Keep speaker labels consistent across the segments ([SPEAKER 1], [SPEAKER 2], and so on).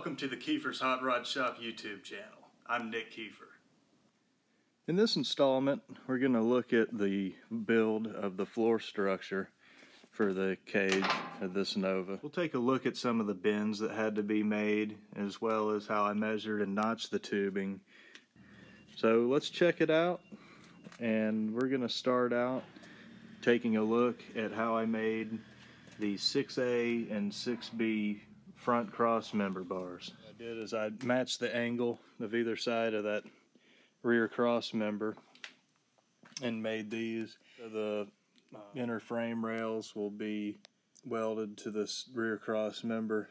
[SPEAKER 1] Welcome to the Keefer's Hot Rod Shop YouTube channel. I'm Nick Kiefer.
[SPEAKER 2] In this installment, we're going to look at the build of the floor structure for the cage of this Nova. We'll take a look at some of the bends that had to be made, as well as how I measured and notched the tubing. So let's check it out, and we're going to start out taking a look at how I made the 6A and 6B front cross member bars. What I did is I matched the angle of either side of that rear cross member and made these. The uh, inner frame rails will be welded to this rear cross member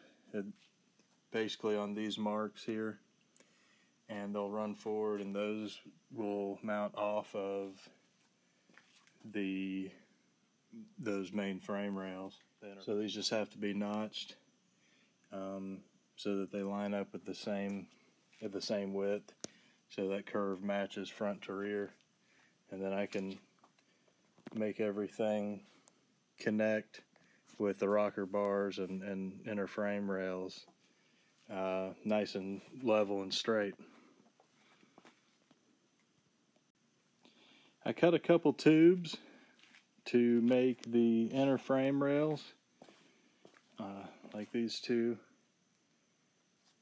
[SPEAKER 2] basically on these marks here and they'll run forward and those will mount off of the those main frame rails. So these just have to be notched um, so that they line up with the same at the same width. So that curve matches front to rear. And then I can make everything connect with the rocker bars and, and inner frame rails uh, nice and level and straight. I cut a couple tubes to make the inner frame rails. Uh, like these two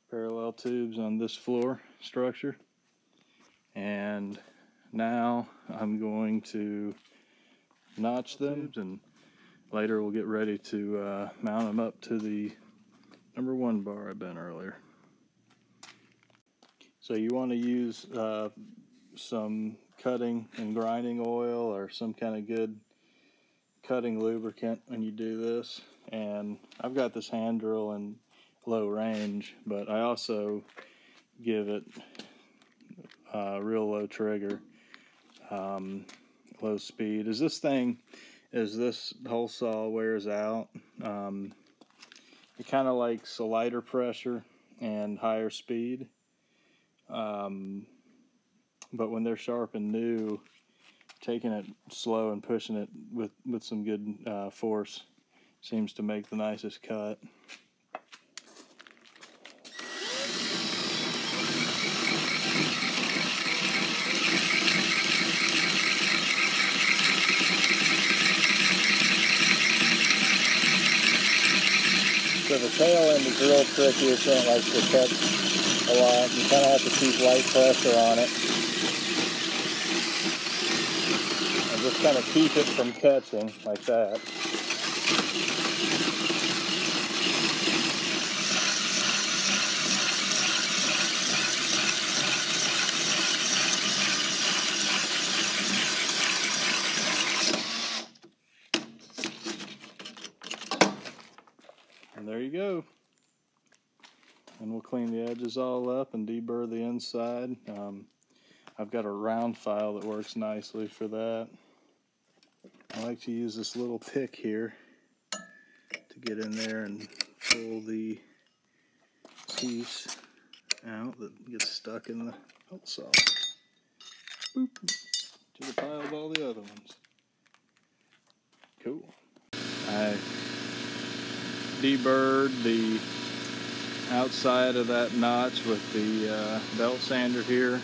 [SPEAKER 2] parallel tubes on this floor structure and now I'm going to notch them and later we'll get ready to uh, mount them up to the number one bar I bent earlier. So you want to use uh, some cutting and grinding oil or some kind of good cutting lubricant when you do this and I've got this hand drill in low range but I also give it uh, real low trigger um, low speed. Is this thing as this hole saw wears out? Um, it kind of likes a lighter pressure and higher speed. Um, but when they're sharp and new taking it slow and pushing it with, with some good uh, force seems to make the nicest cut. So the tail end is real tricky, so it like to cut a lot. You kind of have to keep light pressure on it. And just kind of keep it from catching like that. And there you go. And we'll clean the edges all up and deburr the inside. Um, I've got a round file that works nicely for that. I like to use this little pick here to get in there and pull the piece out that gets stuck in the hole saw. Boop, to the pile of all the other ones. Cool. I deburred the outside of that notch with the uh, belt sander here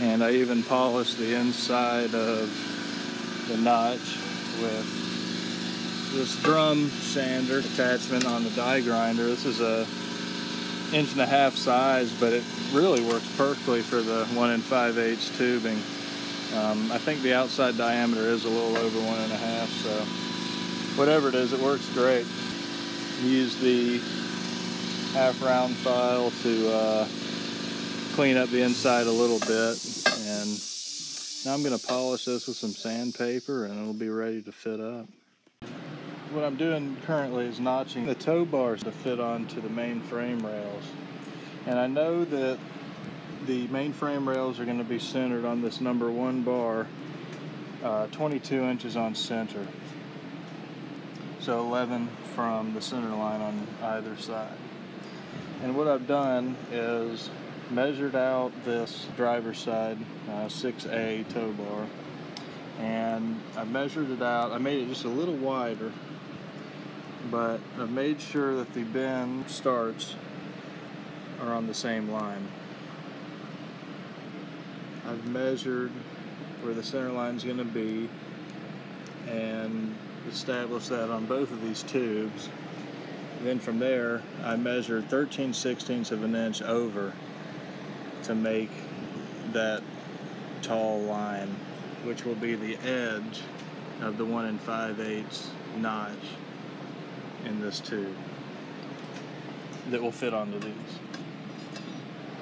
[SPEAKER 2] and I even polished the inside of the notch with this drum sander attachment on the die grinder. This is a inch and a half size, but it really works perfectly for the one and five eighths tubing. Um, I think the outside diameter is a little over one and a half, so whatever it is, it works great. Use the half round file to uh, clean up the inside a little bit and now I'm going to polish this with some sandpaper and it'll be ready to fit up. What I'm doing currently is notching the tow bars to fit onto the main frame rails. And I know that the main frame rails are going to be centered on this number one bar, uh, 22 inches on center. So 11 from the center line on either side. And what I've done is measured out this driver's side uh, 6A tow bar and I measured it out. I made it just a little wider but I've made sure that the bend starts are on the same line. I've measured where the center line is going to be and established that on both of these tubes. Then from there, I measured 13 sixteenths of an inch over to make that tall line, which will be the edge of the 1 and 5 eighths notch in this tube that will fit onto these.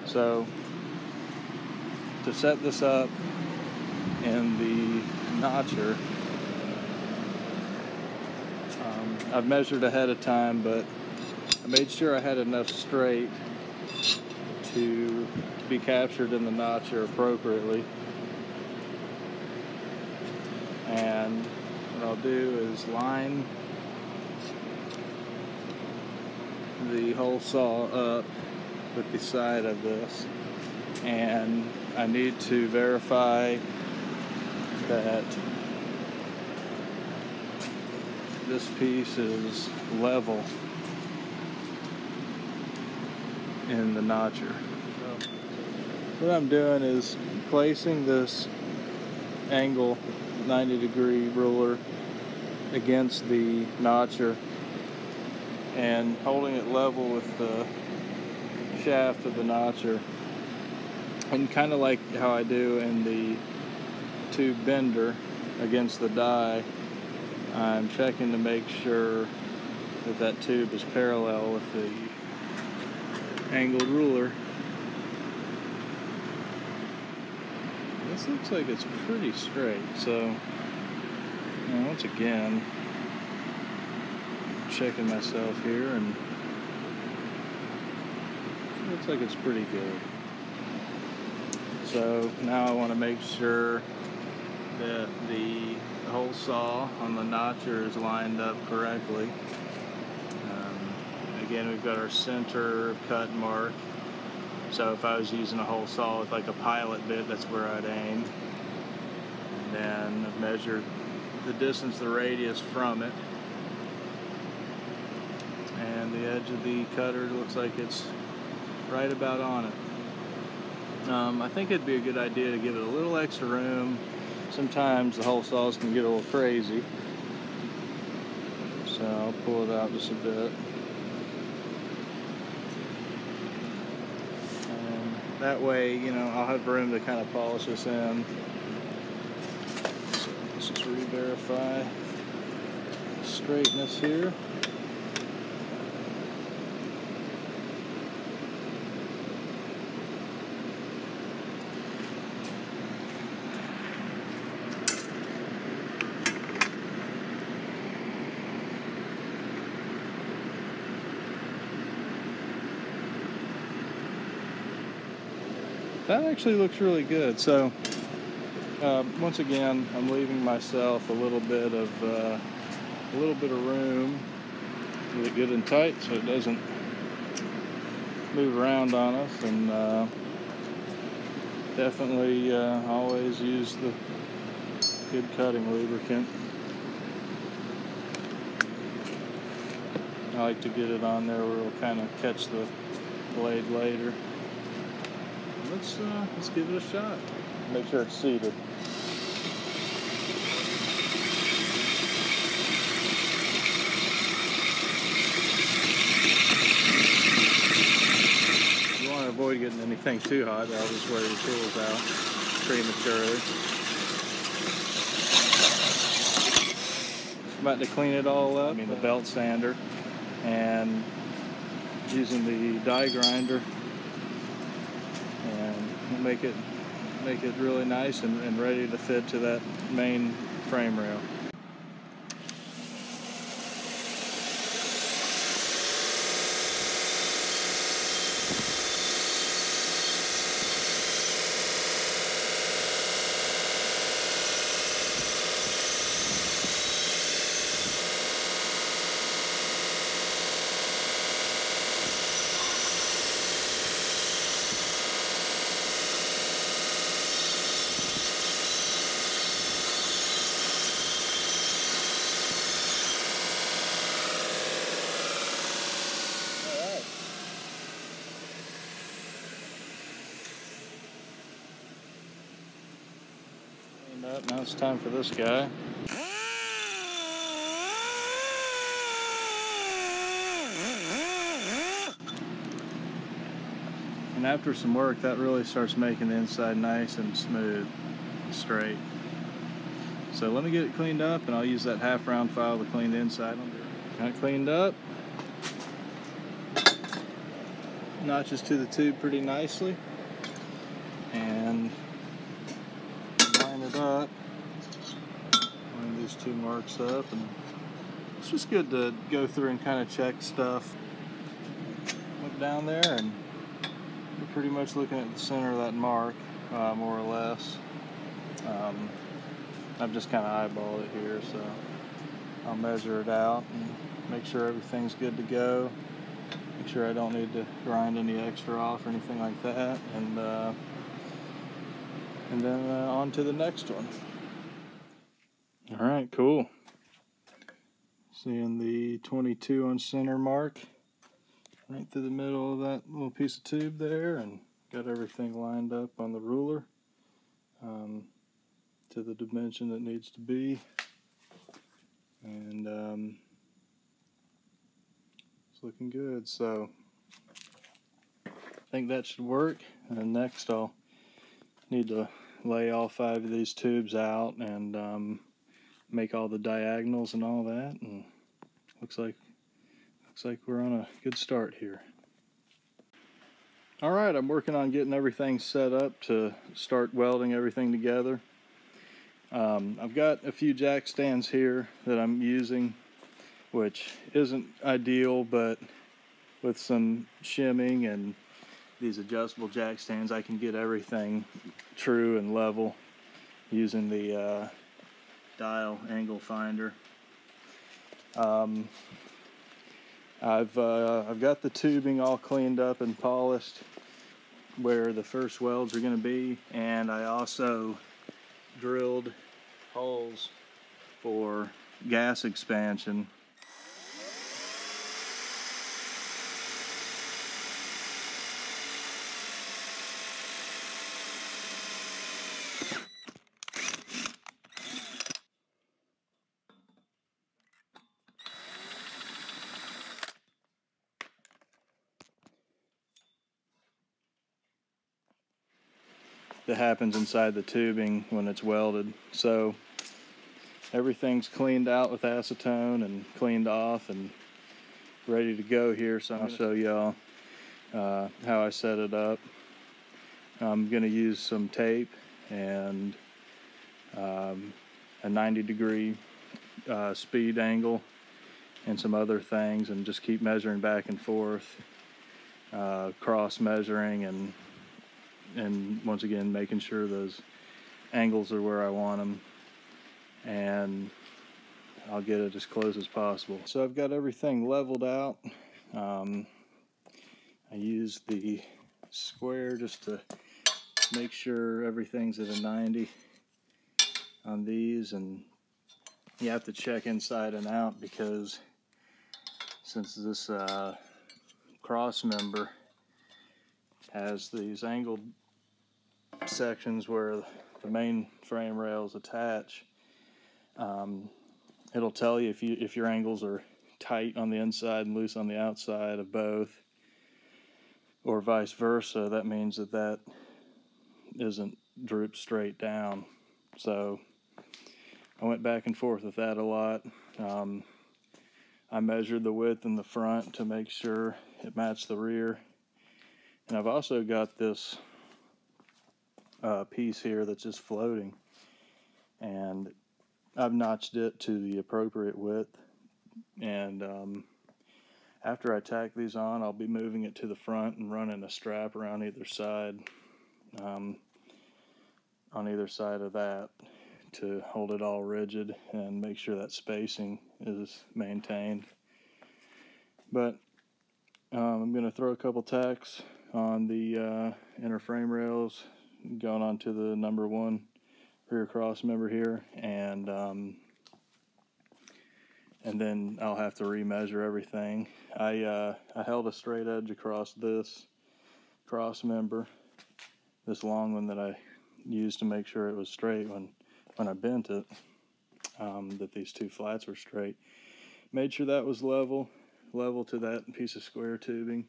[SPEAKER 2] So to set this up in the notcher, um, I've measured ahead of time, but I made sure I had enough straight to be captured in the notcher appropriately. And what I'll do is line the hole saw up with the side of this and I need to verify that this piece is level in the notcher. What I'm doing is placing this angle 90 degree ruler against the notcher and holding it level with the shaft of the notcher and kind of like how I do in the tube bender against the die I'm checking to make sure that that tube is parallel with the angled ruler this looks like it's pretty straight so once again checking myself here and looks like it's pretty good. So now I want to make sure that the hole saw on the notcher is lined up correctly. Um, again, we've got our center cut mark. So if I was using a hole saw with like a pilot bit, that's where I'd aim. And then I've measured the distance, the radius from it And the edge of the cutter looks like it's right about on it. Um, I think it'd be a good idea to give it a little extra room. Sometimes the hole saws can get a little crazy. So I'll pull it out just a bit. And that way, you know, I'll have room to kind of polish this in. So let's just re-verify straightness here. That actually looks really good. So uh, once again, I'm leaving myself a little bit of uh, a little bit of room, it good and tight so it doesn't move around on us, and uh, definitely uh, always use the good cutting lubricant. I like to get it on there where it'll kind of catch the blade later let's uh, let's give it a shot. Make sure it's seated. You want to avoid getting anything too hot, I'll just wear your tools out prematurely. About to clean it all up, I mean the belt sander, and using the die grinder make it make it really nice and, and ready to fit to that main frame rail. It's time for this guy. And after some work, that really starts making the inside nice and smooth, and straight. So let me get it cleaned up and I'll use that half round file to clean the inside. Got it cleaned up. Notches to the tube pretty nicely. And line it up. Line these two up and it's just good to go through and kind of check stuff. Look down there and you're pretty much looking at the center of that mark, uh, more or less. Um, I've just kind of eyeballed it here, so I'll measure it out and make sure everything's good to go. Make sure I don't need to grind any extra off or anything like that, and uh, and then uh, on to the next one. All right, cool. Seeing the 22 on center mark right through the middle of that little piece of tube there, and got everything lined up on the ruler. Um, to the dimension that needs to be. And um, it's looking good. So I think that should work. And next I'll need to lay all five of these tubes out and um, make all the diagonals and all that. And looks like looks like we're on a good start here. All right, I'm working on getting everything set up to start welding everything together. Um, I've got a few jack stands here that I'm using, which isn't ideal, but with some shimming and these adjustable jack stands, I can get everything true and level using the uh, dial angle finder. Um, I've uh, I've got the tubing all cleaned up and polished where the first welds are going to be, and I also drilled holes for gas expansion. Happens inside the tubing when it's welded. So everything's cleaned out with acetone and cleaned off and ready to go here. So I'll show y'all uh, how I set it up. I'm gonna use some tape and um, a 90 degree uh, speed angle and some other things and just keep measuring back and forth, uh, cross measuring and and once again making sure those angles are where I want them and I'll get it as close as possible. So I've got everything leveled out. Um, I use the square just to make sure everything's at a 90 on these and you have to check inside and out because since this uh, cross member has these angled sections where the main frame rails attach, um, it'll tell you if you if your angles are tight on the inside and loose on the outside of both, or vice versa. That means that that isn't drooped straight down. So I went back and forth with that a lot. Um, I measured the width in the front to make sure it matched the rear. And I've also got this uh, piece here that's just floating. And I've notched it to the appropriate width. And um, after I tack these on, I'll be moving it to the front and running a strap around either side, um, on either side of that to hold it all rigid and make sure that spacing is maintained. But um, I'm going to throw a couple tacks on the uh, inner frame rails going on to the number one rear cross member here and um, and then I'll have to remeasure everything. I uh, I held a straight edge across this cross member, this long one that I used to make sure it was straight when when I bent it, um, that these two flats were straight. Made sure that was level, level to that piece of square tubing.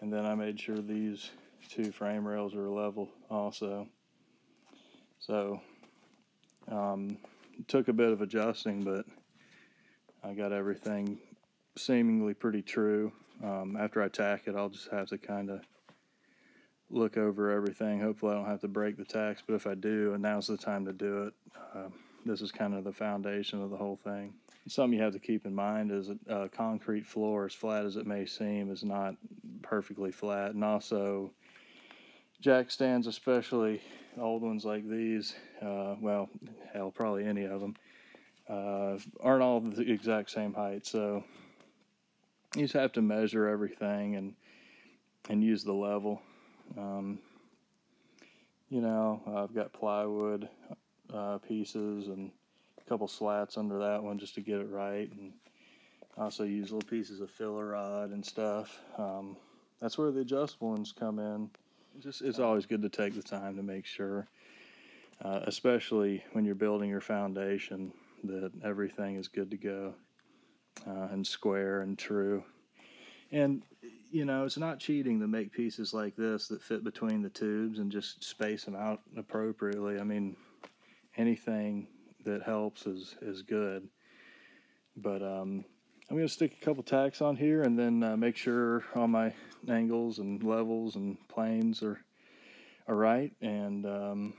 [SPEAKER 2] And then I made sure these two frame rails were level also. So, um, took a bit of adjusting, but I got everything seemingly pretty true. Um, after I tack it, I'll just have to kind of look over everything. Hopefully, I don't have to break the tacks, but if I do, and now's the time to do it. Uh, this is kind of the foundation of the whole thing. Something you have to keep in mind is a, a concrete floor, as flat as it may seem, is not perfectly flat, and also jack stands, especially old ones like these, uh, well, hell, probably any of them, uh, aren't all the exact same height. So you just have to measure everything and and use the level. Um, you know, I've got plywood uh, pieces and a couple slats under that one just to get it right, and also use little pieces of filler rod and stuff. Um, that's where the adjustable ones come in. It's just it's always good to take the time to make sure, uh, especially when you're building your foundation, that everything is good to go uh, and square and true. And you know, it's not cheating to make pieces like this that fit between the tubes and just space them out appropriately. I mean, anything that helps is is good. But um, I'm going to stick a couple tacks on here and then uh, make sure all my angles and levels and planes are, are right and um,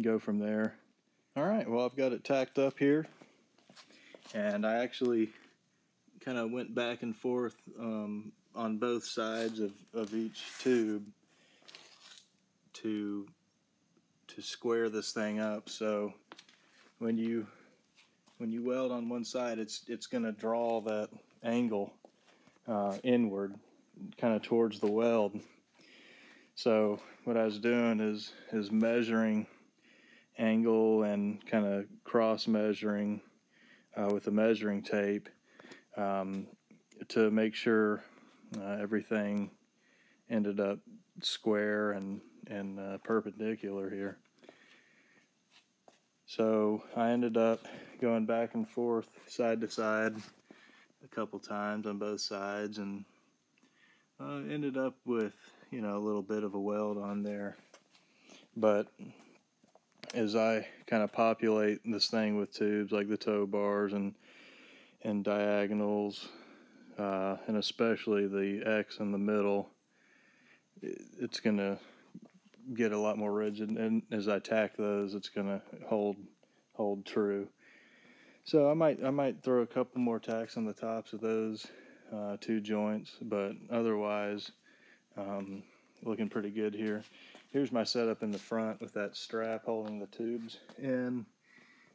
[SPEAKER 2] go from there. All right, well, I've got it tacked up here. And I actually kind of went back and forth um, on both sides of, of each tube to to square this thing up. So when you when you weld on one side, it's it's going to draw that angle uh, inward, kind of towards the weld. So what I was doing is is measuring angle and kind of cross measuring uh, with the measuring tape um, to make sure uh, everything ended up square and and uh, perpendicular here. So I ended up going back and forth, side to side, a couple times on both sides, and uh, ended up with you know a little bit of a weld on there. But as I kind of populate this thing with tubes like the tow bars and and diagonals, uh, and especially the X in the middle, it's gonna get a lot more rigid. And as I tack those, it's gonna hold hold true. So I might I might throw a couple more tacks on the tops of those uh, two joints, but otherwise, um, looking pretty good here. Here's my setup in the front with that strap holding the tubes in.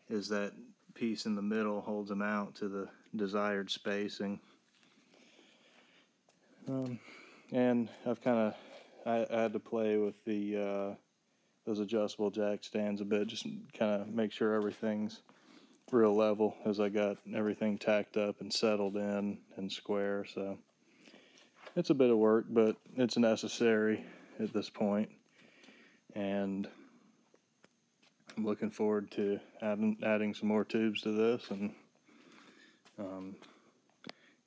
[SPEAKER 2] Is that piece in the middle holds them out to the desired spacing. Um, and I've kind of I, I, had to play with the uh, those adjustable jack stands a bit, just kind of make sure everything's real level as I got everything tacked up and settled in and square. So it's a bit of work, but it's necessary at this point. And I'm looking forward to adding, adding some more tubes to this and um,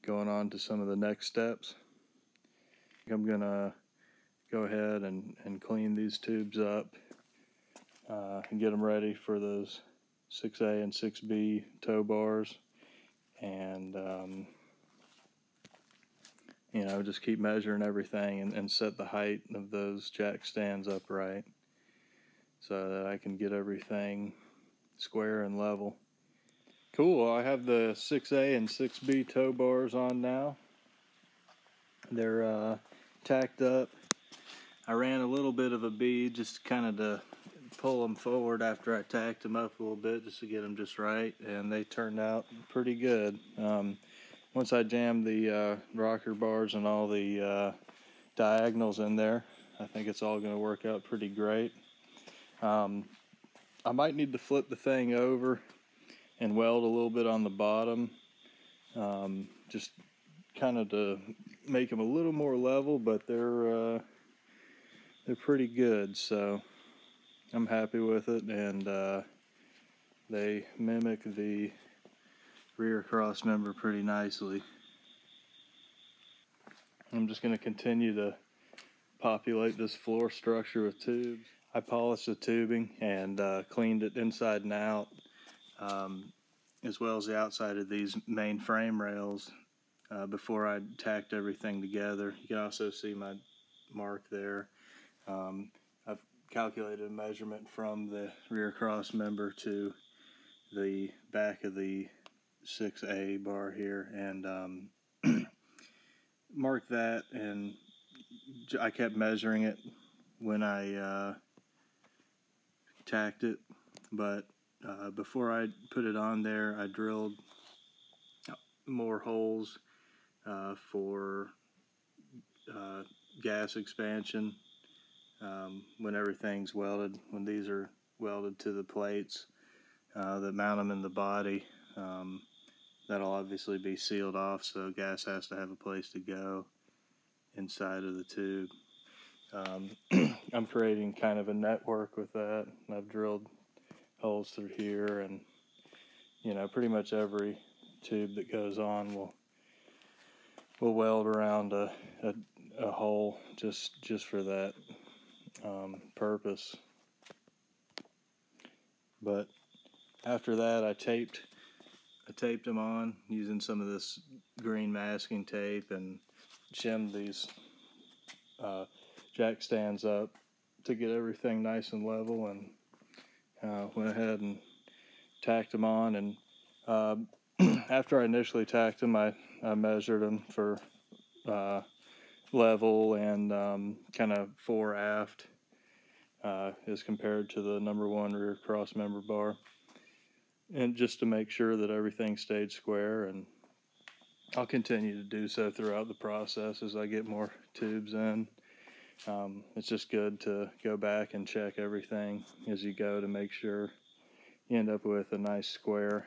[SPEAKER 2] going on to some of the next steps. I'm going to go ahead and, and clean these tubes up uh, and get them ready for those 6A and 6B tow bars and um, you know just keep measuring everything and, and set the height of those jack stands up right so that I can get everything square and level. Cool, I have the 6A and 6B tow bars on now. They're uh, tacked up. I ran a little bit of a bead just kind of to pull them forward after I tacked them up a little bit just to get them just right and they turned out pretty good. Um, once I jammed the uh, rocker bars and all the uh, diagonals in there, I think it's all going to work out pretty great. Um, I might need to flip the thing over and weld a little bit on the bottom um, just kind of to make them a little more level but they're uh, they're pretty good so I'm happy with it and uh, they mimic the rear cross member pretty nicely. I'm just going to continue to populate this floor structure with tubes. I polished the tubing and uh, cleaned it inside and out, um, as well as the outside of these main frame rails uh, before I tacked everything together. You can also see my mark there. Um, calculated a measurement from the rear cross member to the back of the 6A bar here and um, marked that and I kept measuring it when I uh, tacked it but uh, before I put it on there I drilled more holes uh, for uh, gas expansion um, when everything's welded when these are welded to the plates uh, that mount them in the body um, that'll obviously be sealed off so gas has to have a place to go inside of the tube. Um, I'm creating kind of a network with that. I've drilled holes through here and you know pretty much every tube that goes on will will weld around a, a, a hole just just for that um, purpose. But after that I taped I taped them on using some of this green masking tape and shimmed these uh, jack stands up to get everything nice and level and uh, went ahead and tacked them on and uh, after I initially tacked them I, I measured them for uh, level and um, kind of fore aft uh, as compared to the number one rear cross member bar and just to make sure that everything stayed square and I'll continue to do so throughout the process as I get more tubes in. Um, it's just good to go back and check everything as you go to make sure you end up with a nice square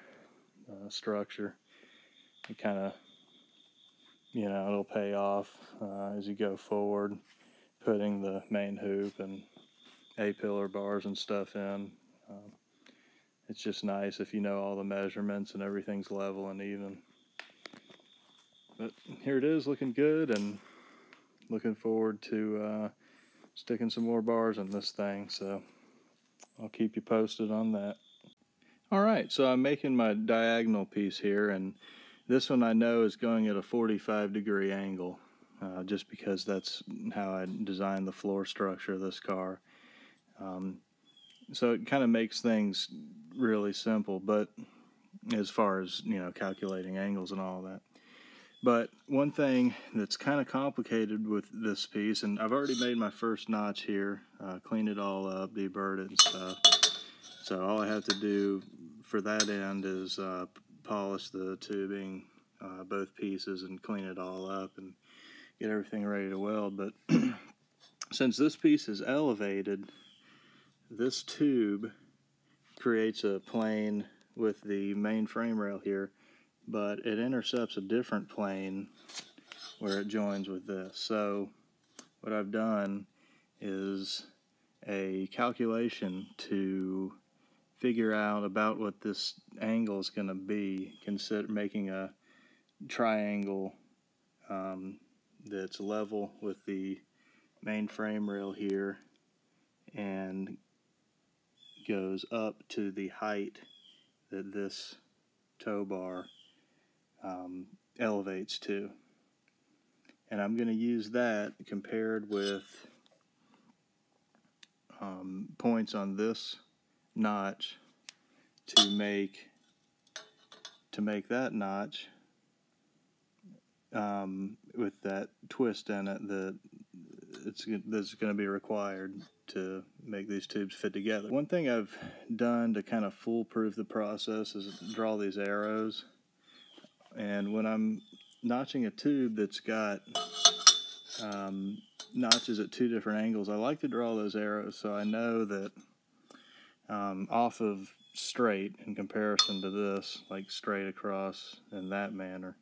[SPEAKER 2] uh, structure. It kind of, you know, it'll pay off uh, as you go forward, putting the main hoop and A-pillar bars and stuff in. Um, it's just nice if you know all the measurements and everything's level and even. But here it is looking good and looking forward to uh, sticking some more bars in this thing. So I'll keep you posted on that. All right, so I'm making my diagonal piece here and this one I know is going at a 45 degree angle uh, just because that's how I designed the floor structure of this car. Um, so it kind of makes things really simple, but as far as you know, calculating angles and all that. But one thing that's kind of complicated with this piece, and I've already made my first notch here, uh, cleaned it all up, deburred it and stuff. So all I have to do for that end is uh, polish the tubing, uh, both pieces, and clean it all up and get everything ready to weld. But since this piece is elevated, this tube creates a plane with the main frame rail here, but it intercepts a different plane where it joins with this. So what I've done is a calculation to figure out about what this angle is going to be, consider making a triangle um, that's level with the main frame rail here and goes up to the height that this tow bar um, elevates to. And I'm going to use that compared with um, points on this notch to make to make that notch um, with that twist in it that it's that's going to be required to make these tubes fit together. One thing I've done to kind of foolproof the process is draw these arrows. And when I'm notching a tube that's got um, notches at two different angles, I like to draw those arrows so I know that um, off of straight in comparison to this, like straight across in that manner,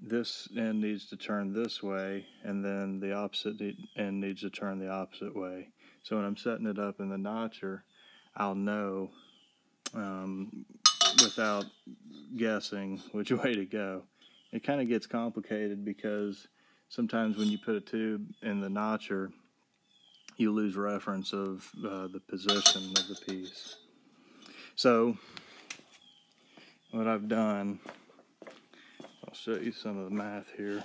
[SPEAKER 2] this end needs to turn this way and then the opposite end needs to turn the opposite way. So when I'm setting it up in the notcher, I'll know um, without guessing which way to go. It kind of gets complicated because sometimes when you put a tube in the notcher, you lose reference of uh, the position of the piece. So what I've done, I'll show you some of the math here.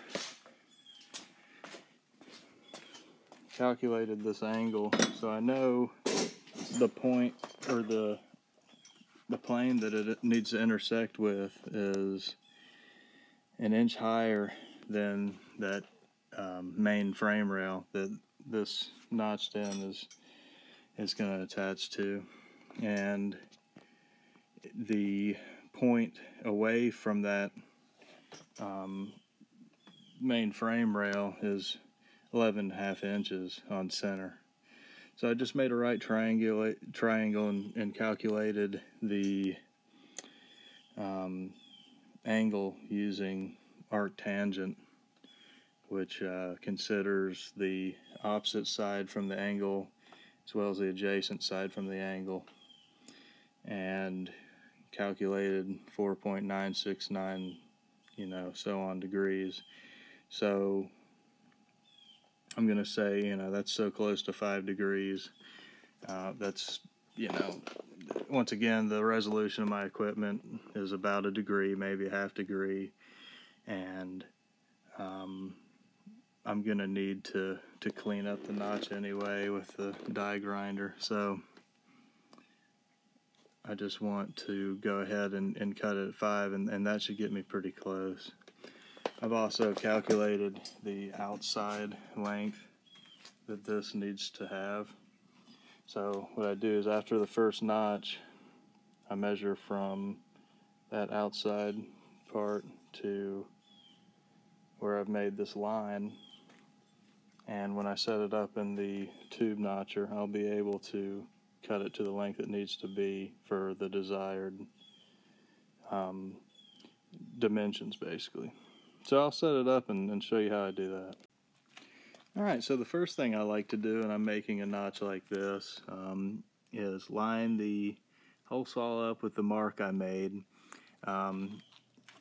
[SPEAKER 2] Calculated this angle so I know the point or the the plane that it needs to intersect with is an inch higher than that um, main frame rail that this notched in is is going to attach to. And the point away from that um, main frame rail is 11 and a half inches on center. So I just made a right triangle, triangle and, and calculated the um, angle using arctangent, which uh, considers the opposite side from the angle as well as the adjacent side from the angle, and calculated 4.969, you know, so on degrees. So I'm going to say, you know, that's so close to five degrees. Uh, that's, you know, once again, the resolution of my equipment is about a degree, maybe a half degree. And um, I'm to need to, to clean up the notch anyway with the die grinder. So I just want to go ahead and, and cut it at five, and, and that should get me pretty close. I've also calculated the outside length that this needs to have. So what I do is after the first notch, I measure from that outside part to where I've made this line. And when I set it up in the tube notcher, I'll be able to cut it to the length it needs to be for the desired um, dimensions, basically. So I'll set it up and, and show you how I do that. Alright, so the first thing I like to do, and I'm making a notch like this, um, is line the hole saw up with the mark I made. Um,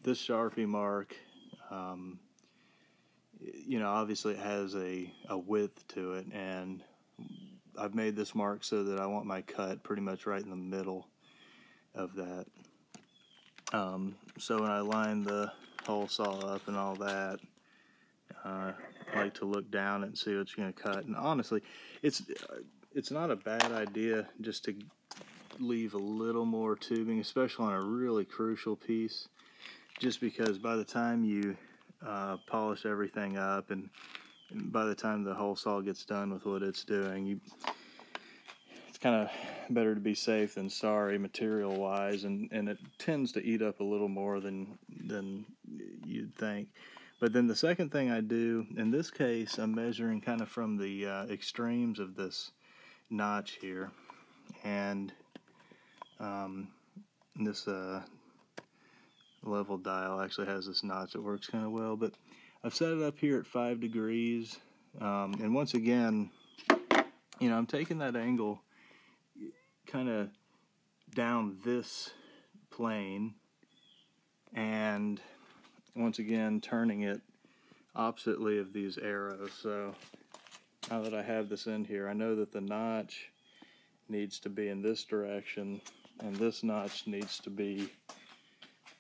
[SPEAKER 2] this Sharpie mark, um, you know, obviously it has a, a width to it, and I've made this mark so that I want my cut pretty much right in the middle of that. Um, so when I line the hole saw up and all that. Uh, I like to look down and see what you're going to cut. And honestly, it's it's not a bad idea just to leave a little more tubing, especially on a really crucial piece, just because by the time you uh, polish everything up and, and by the time the hole saw gets done with what it's doing, you it's kind of better to be safe than sorry material wise and, and it tends to eat up a little more than than you'd think. But then the second thing I do, in this case, I'm measuring kind of from the uh, extremes of this notch here. And um, this uh, level dial actually has this notch that works kind of well. But I've set it up here at 5 degrees. Um, and once again, you know, I'm taking that angle kind of down this plane and once again turning it oppositely of these arrows. So now that I have this in here, I know that the notch needs to be in this direction and this notch needs to be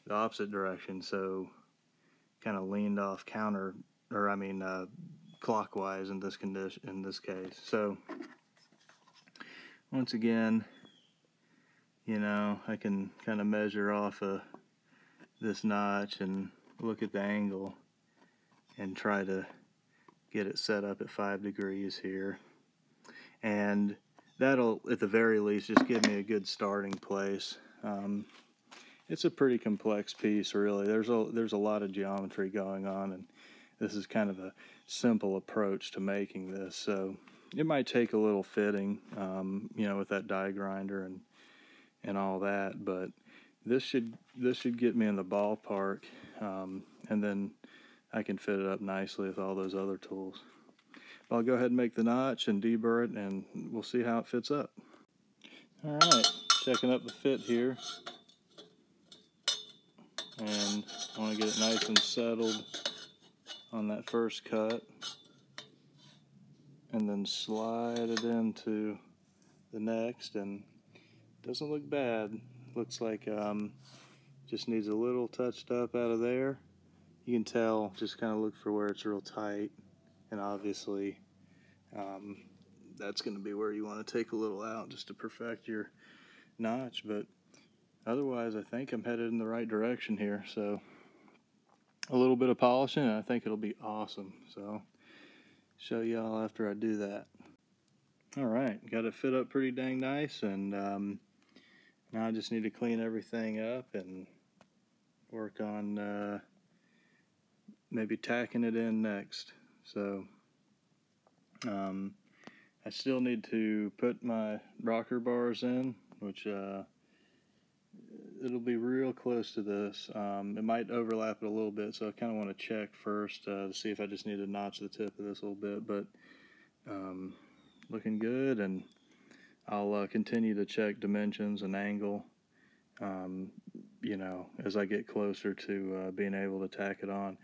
[SPEAKER 2] the opposite direction. So kind of leaned off counter, or I mean uh, clockwise in this condition, in this case. So once again, you know, I can kind of measure off of this notch and look at the angle and try to get it set up at five degrees here. And that'll, at the very least, just give me a good starting place. Um, it's a pretty complex piece, really. There's a, there's a lot of geometry going on, and this is kind of a simple approach to making this. So it might take a little fitting, um, you know, with that die grinder and and all that. But this should this should get me in the ballpark, um, and then I can fit it up nicely with all those other tools. I'll go ahead and make the notch and deburr it, and we'll see how it fits up. All right, checking up the fit here. And I want to get it nice and settled on that first cut. And then slide it into the next and doesn't look bad. Looks like um, just needs a little touched up out of there. You can tell, just kind of look for where it's real tight. And obviously, um, that's going to be where you want to take a little out just to perfect your notch. But otherwise, I think I'm headed in the right direction here. So a little bit of polishing, and I think it'll be awesome. So show y'all after I do that. All right, got it fit up pretty dang nice, and um, now I just need to clean everything up and work on uh, maybe tacking it in next. So um, I still need to put my rocker bars in, which uh, it'll be real close to this. Um, it might overlap it a little bit, so I kind of want to check first uh, to see if I just need to notch the tip of this a little bit. But um, looking good, and I'll uh, continue to check dimensions and angle. Um, you know, as I get closer to uh, being able to tack it on.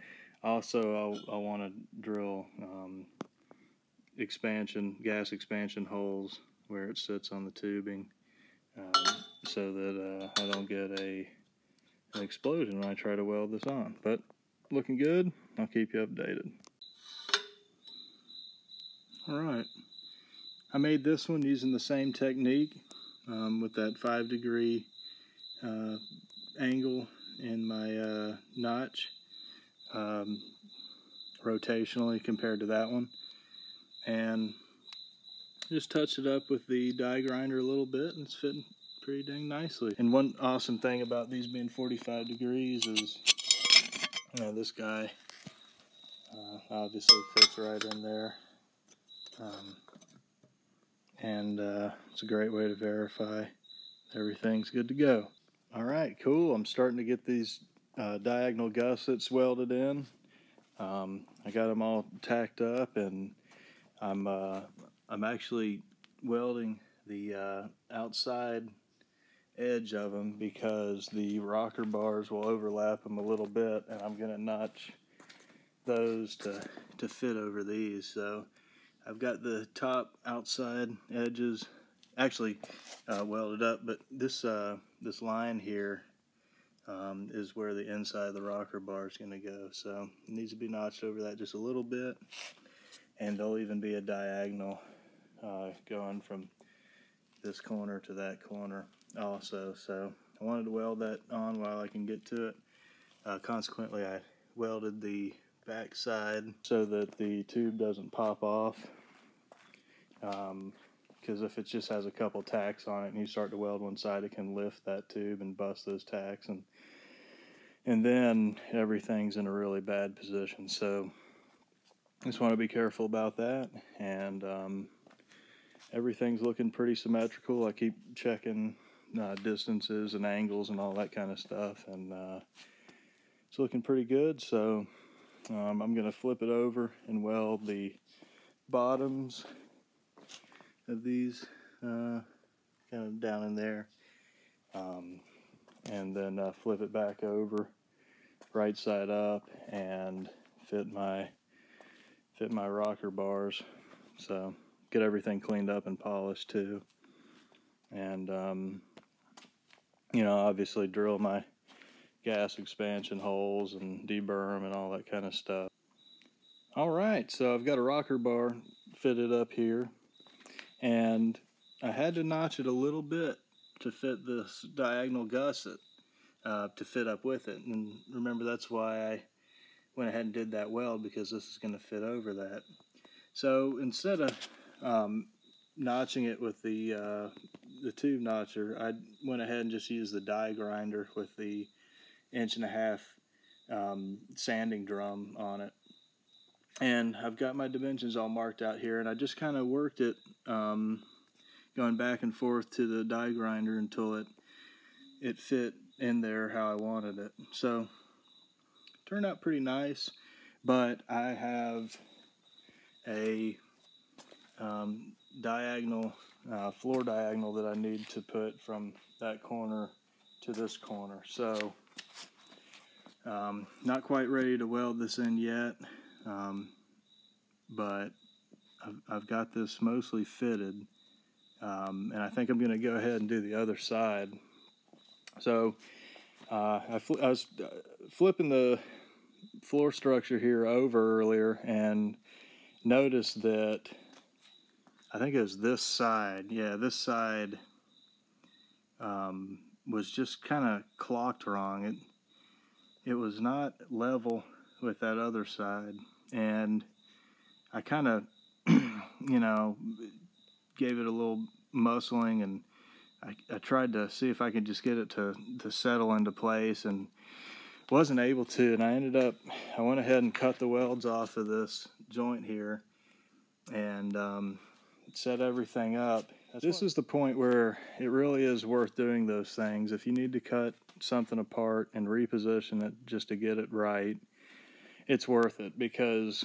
[SPEAKER 2] Also, I'll, I want to drill um, expansion, gas expansion holes where it sits on the tubing um, so that uh, I don't get a an explosion when I try to weld this on. But looking good. I'll keep you updated. All right. I made this one using the same technique um, with that five degree uh, angle in my uh, notch um, rotationally compared to that one and just touched it up with the die grinder a little bit and it's fitting pretty dang nicely and one awesome thing about these being 45 degrees is you know this guy uh, obviously fits right in there um, and uh, it's a great way to verify everything's good to go all right, cool. I'm starting to get these uh, diagonal gussets welded in. Um, I got them all tacked up, and I'm uh, I'm actually welding the uh, outside edge of them because the rocker bars will overlap them a little bit, and I'm gonna notch those to to fit over these. So I've got the top outside edges actually uh, welded up, but this uh, this line here um, is where the inside of the rocker bar is going to go. So it needs to be notched over that just a little bit, and there'll even be a diagonal uh, going from this corner to that corner also. So I wanted to weld that on while I can get to it. Uh, consequently, I welded the back side so that the tube doesn't pop off. Um, because if it just has a couple tacks on it and you start to weld one side, it can lift that tube and bust those tacks, and and then everything's in a really bad position. So just want to be careful about that, and um, everything's looking pretty symmetrical. I keep checking uh, distances and angles and all that kind of stuff, and uh, it's looking pretty good. So um, I'm going to flip it over and weld the bottoms of these uh, kind of down in there um, and then uh, flip it back over right side up and fit my fit my rocker bars so get everything cleaned up and polished too and um, you know obviously drill my gas expansion holes and deburr and all that kind of stuff all right so I've got a rocker bar fitted up here and I had to notch it a little bit to fit this diagonal gusset uh, to fit up with it. And remember, that's why I went ahead and did that weld because this is going to fit over that. So instead of um, notching it with the uh, the tube notcher, I went ahead and just used the die grinder with the inch and a half um, sanding drum on it. And I've got my dimensions all marked out here and I just kind of worked it um, going back and forth to the die grinder until it it fit in there how I wanted it. So turned out pretty nice but I have a um, diagonal, uh, floor diagonal that I need to put from that corner to this corner. So, um, not quite ready to weld this in yet, um, but I've, I've, got this mostly fitted. Um, and I think I'm going to go ahead and do the other side. So, uh, I, I was uh, flipping the floor structure here over earlier and noticed that I think it was this side. Yeah, this side um, was just kind of clocked wrong. It it was not level with that other side, and I kind of, you know, gave it a little muscling, and I, I tried to see if I could just get it to to settle into place, and wasn't able to, and I ended up, I went ahead and cut the welds off of this joint here and um, set everything up. That's this is the point where it really is worth doing those things. If you need to cut something apart and reposition it just to get it right, it's worth it because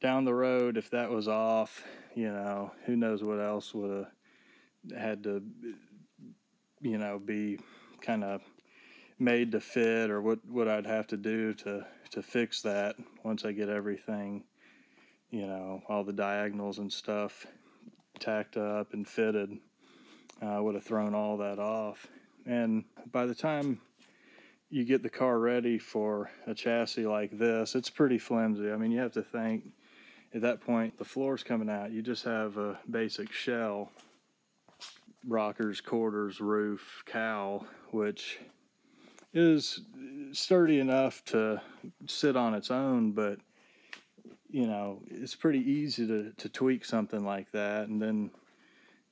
[SPEAKER 2] down the road, if that was off, you know, who knows what else would have had to, you know, be kind of made to fit or what, what I'd have to do to, to fix that once I get everything, you know, all the diagonals and stuff tacked up and fitted. I uh, would have thrown all that off. And by the time you get the car ready for a chassis like this, it's pretty flimsy. I mean, you have to think at that point, the floor's coming out. You just have a basic shell, rockers, quarters, roof, cowl, which is sturdy enough to sit on its own, but you know, it's pretty easy to, to tweak something like that. And then,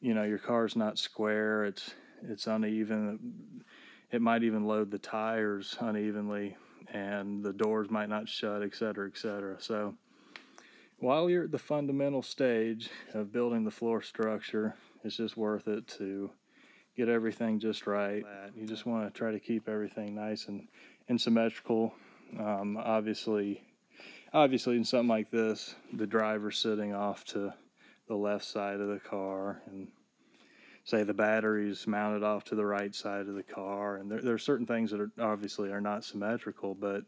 [SPEAKER 2] you know, your car's not square, it's, it's uneven. It might even load the tires unevenly and the doors might not shut, et cetera, et cetera. So while you're at the fundamental stage of building the floor structure, it's just worth it to get everything just right. You just want to try to keep everything nice and, and symmetrical. Um, obviously, obviously in something like this, the driver's sitting off to the left side of the car and say the battery's mounted off to the right side of the car. And there, there are certain things that are obviously are not symmetrical, but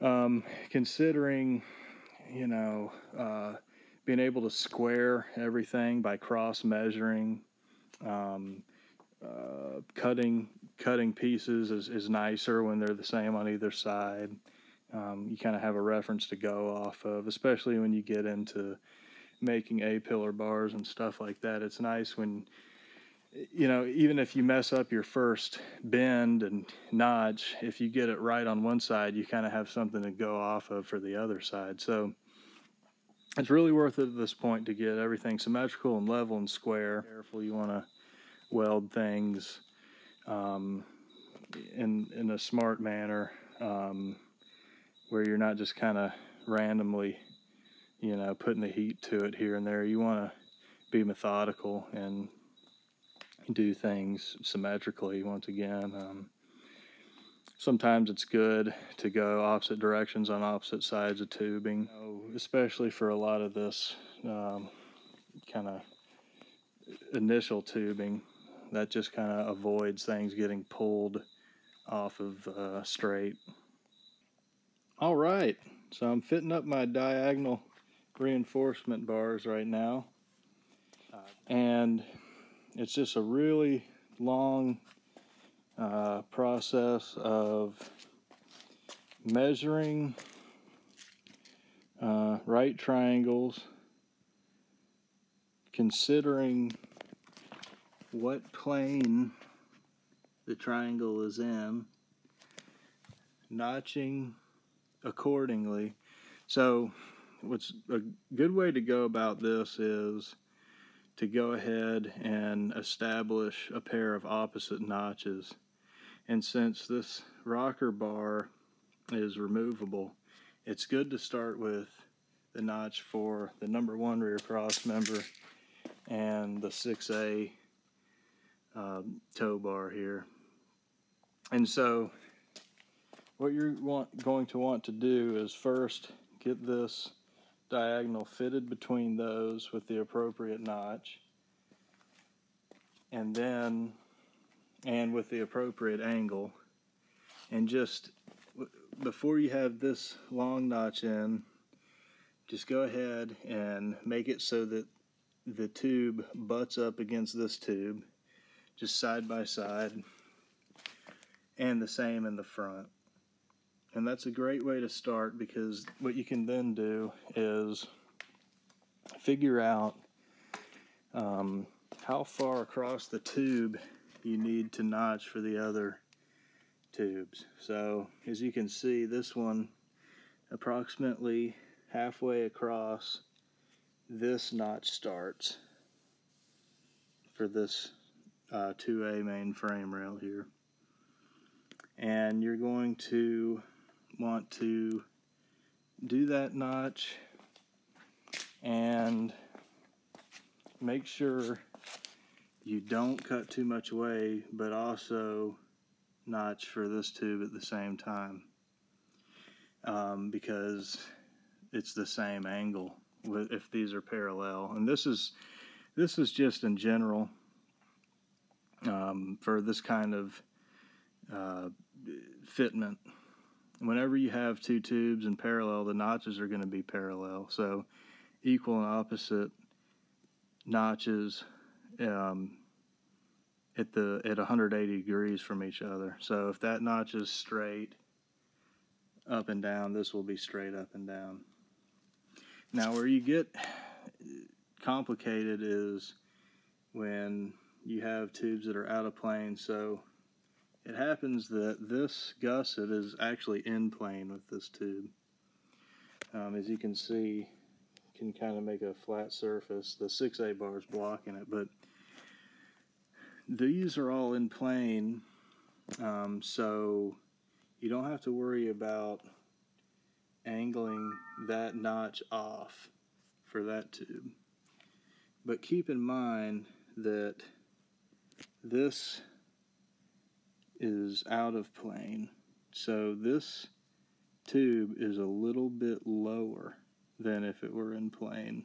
[SPEAKER 2] um, considering, you know, uh, being able to square everything by cross measuring um, uh, cutting cutting pieces is, is nicer when they're the same on either side. Um, you kind of have a reference to go off of, especially when you get into making A pillar bars and stuff like that. It's nice when, you know, even if you mess up your first bend and notch, if you get it right on one side, you kind of have something to go off of for the other side. So it's really worth it at this point to get everything symmetrical and level and square. Careful, you want to weld things um, in in a smart manner um, where you're not just kind of randomly, you know, putting the heat to it here and there. You want to be methodical and do things symmetrically. Once again, um, sometimes it's good to go opposite directions on opposite sides of tubing, especially for a lot of this um, kind of initial tubing that just kind of avoids things getting pulled off of uh, straight. All right, so I'm fitting up my diagonal reinforcement bars right now. And it's just a really long uh, process of measuring uh, right triangles, considering what plane the triangle is in, notching accordingly. So what's a good way to go about this is to go ahead and establish a pair of opposite notches. And since this rocker bar is removable, it's good to start with the notch for the number one rear cross member and the 6A uh, tow bar here. And so what you're want, going to want to do is first get this diagonal fitted between those with the appropriate notch. And then, and with the appropriate angle. And just before you have this long notch in, just go ahead and make it so that the tube butts up against this tube, just side by side, and the same in the front. And that's a great way to start because what you can then do is figure out um, how far across the tube you need to notch for the other tubes. So as you can see, this one approximately halfway across this notch starts for this uh, 2A main frame rail here. And you're going to want to do that notch and make sure you don't cut too much away but also notch for this tube at the same time um, because it's the same angle if these are parallel. And this is this is just in general um, for this kind of uh, fitment whenever you have two tubes in parallel, the notches are going to be parallel. So equal and opposite notches um, at the at 180 degrees from each other. So if that notch is straight up and down, this will be straight up and down. Now where you get complicated is when you have tubes that are out of plane. So it happens that this gusset is actually in plane with this tube. Um, as you can see, can kind of make a flat surface. The 6A bar is blocking it, but these are all in plane, um, so you don't have to worry about angling that notch off for that tube. But keep in mind that this is out of plane. So this tube is a little bit lower than if it were in plane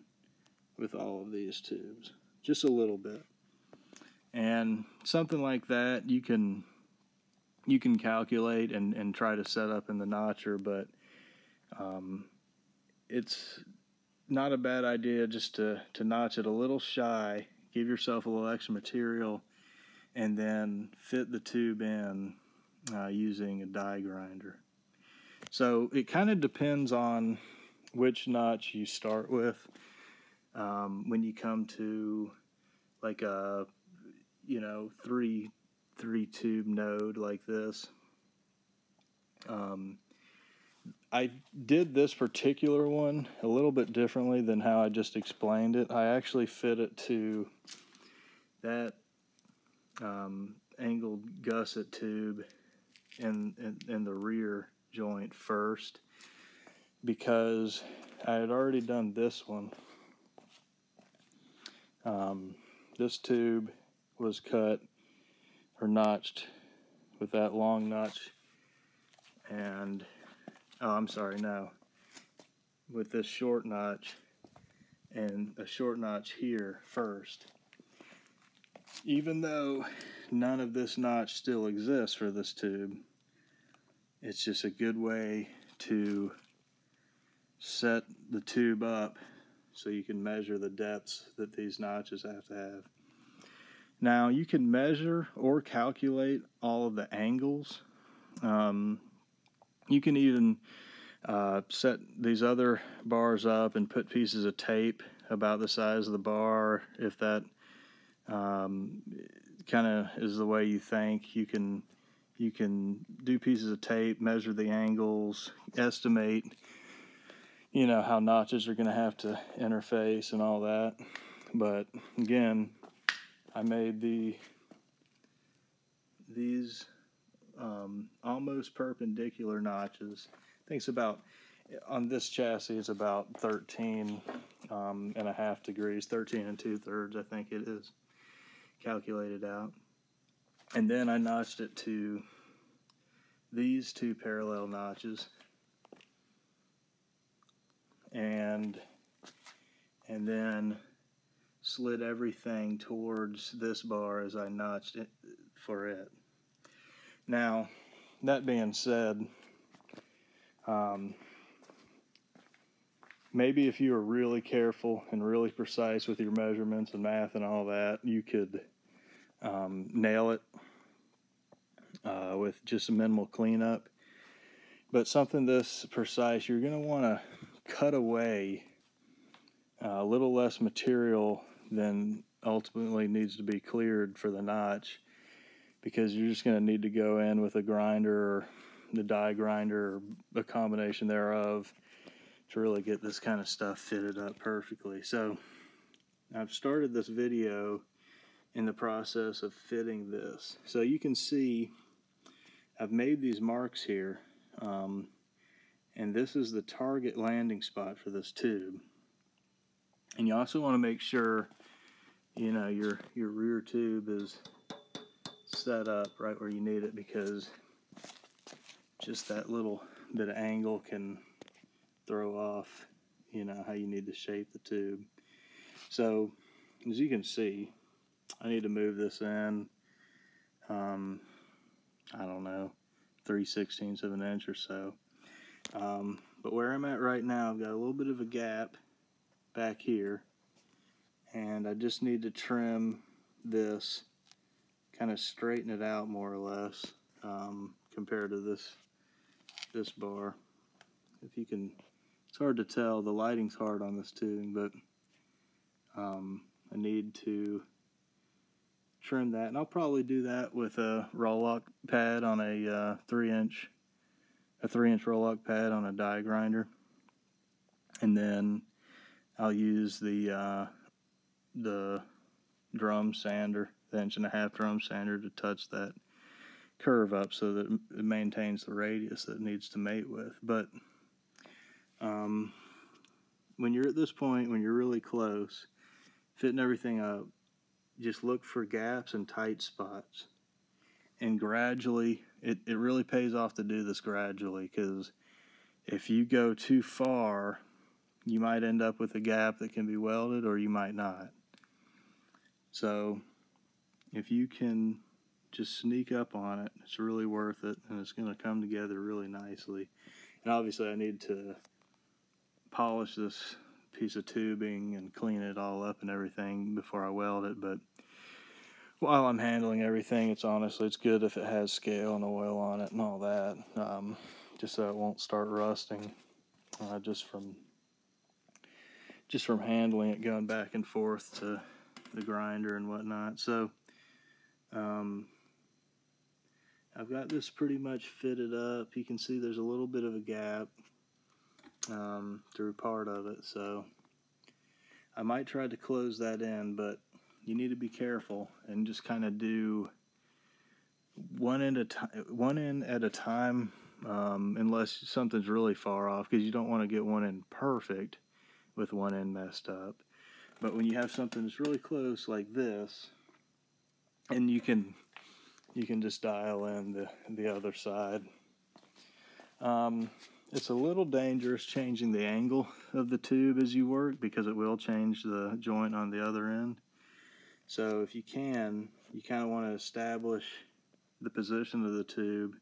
[SPEAKER 2] with all of these tubes. Just a little bit. And something like that you can you can calculate and, and try to set up in the notcher, but um, it's not a bad idea just to, to notch it a little shy, give yourself a little extra material, and then fit the tube in uh, using a die grinder. So it kind of depends on which notch you start with um, when you come to like a you know three three tube node like this. Um, I did this particular one a little bit differently than how I just explained it. I actually fit it to that um, angled gusset tube in, in, in the rear joint first because I had already done this one. Um, this tube was cut or notched with that long notch and oh I'm sorry no with this short notch and a short notch here first even though none of this notch still exists for this tube, it's just a good way to set the tube up so you can measure the depths that these notches have to have. Now you can measure or calculate all of the angles. Um, you can even uh, set these other bars up and put pieces of tape about the size of the bar if that um, kind of is the way you think. You can you can do pieces of tape, measure the angles, estimate, you know, how notches are going to have to interface and all that. But again, I made the these um, almost perpendicular notches. I think it's about on this chassis it's about 13 um, and a half degrees, 13 and two thirds, I think it is calculated out. And then I notched it to these two parallel notches. And and then slid everything towards this bar as I notched it for it. Now, that being said, um, maybe if you were really careful and really precise with your measurements and math and all that, you could um, nail it uh, with just a minimal cleanup. But something this precise, you're going to want to cut away a little less material than ultimately needs to be cleared for the notch because you're just going to need to go in with a grinder or the die grinder or a combination thereof to really get this kind of stuff fitted up perfectly. So I've started this video in the process of fitting this. So you can see I've made these marks here um, and this is the target landing spot for this tube. And you also want to make sure you know your your rear tube is set up right where you need it because just that little bit of angle can throw off you know how you need to shape the tube. So as you can see I need to move this in um, I don't know 3 sixteenths of an inch or so. Um, but where I'm at right now I've got a little bit of a gap back here and I just need to trim this kind of straighten it out more or less um, compared to this this bar. If you can it's hard to tell. The lighting's hard on this tubing but um, I need to trim that. And I'll probably do that with a Roloc pad on a uh, three inch a three inch Roloc pad on a die grinder. And then I'll use the uh, the drum sander, the inch and a half drum sander to touch that curve up so that it maintains the radius that it needs to mate with. But um, when you're at this point, when you're really close, fitting everything up, just look for gaps and tight spots. And gradually, it, it really pays off to do this gradually because if you go too far, you might end up with a gap that can be welded or you might not. So if you can just sneak up on it, it's really worth it and it's going to come together really nicely. And obviously I need to polish this piece of tubing and clean it all up and everything before I weld it, but while I'm handling everything, it's honestly, it's good if it has scale and oil on it and all that, um, just so it won't start rusting uh, just from just from handling it going back and forth to the grinder and whatnot. So um, I've got this pretty much fitted up. You can see there's a little bit of a gap um, through part of it. So I might try to close that in, but you need to be careful and just kind of do one end at time, one end at a time, um, unless something's really far off, because you don't want to get one end perfect with one end messed up. But when you have something that's really close like this, and you can you can just dial in the, the other side. Um, it's a little dangerous changing the angle of the tube as you work because it will change the joint on the other end. So if you can, you kind of want to establish the position of the tube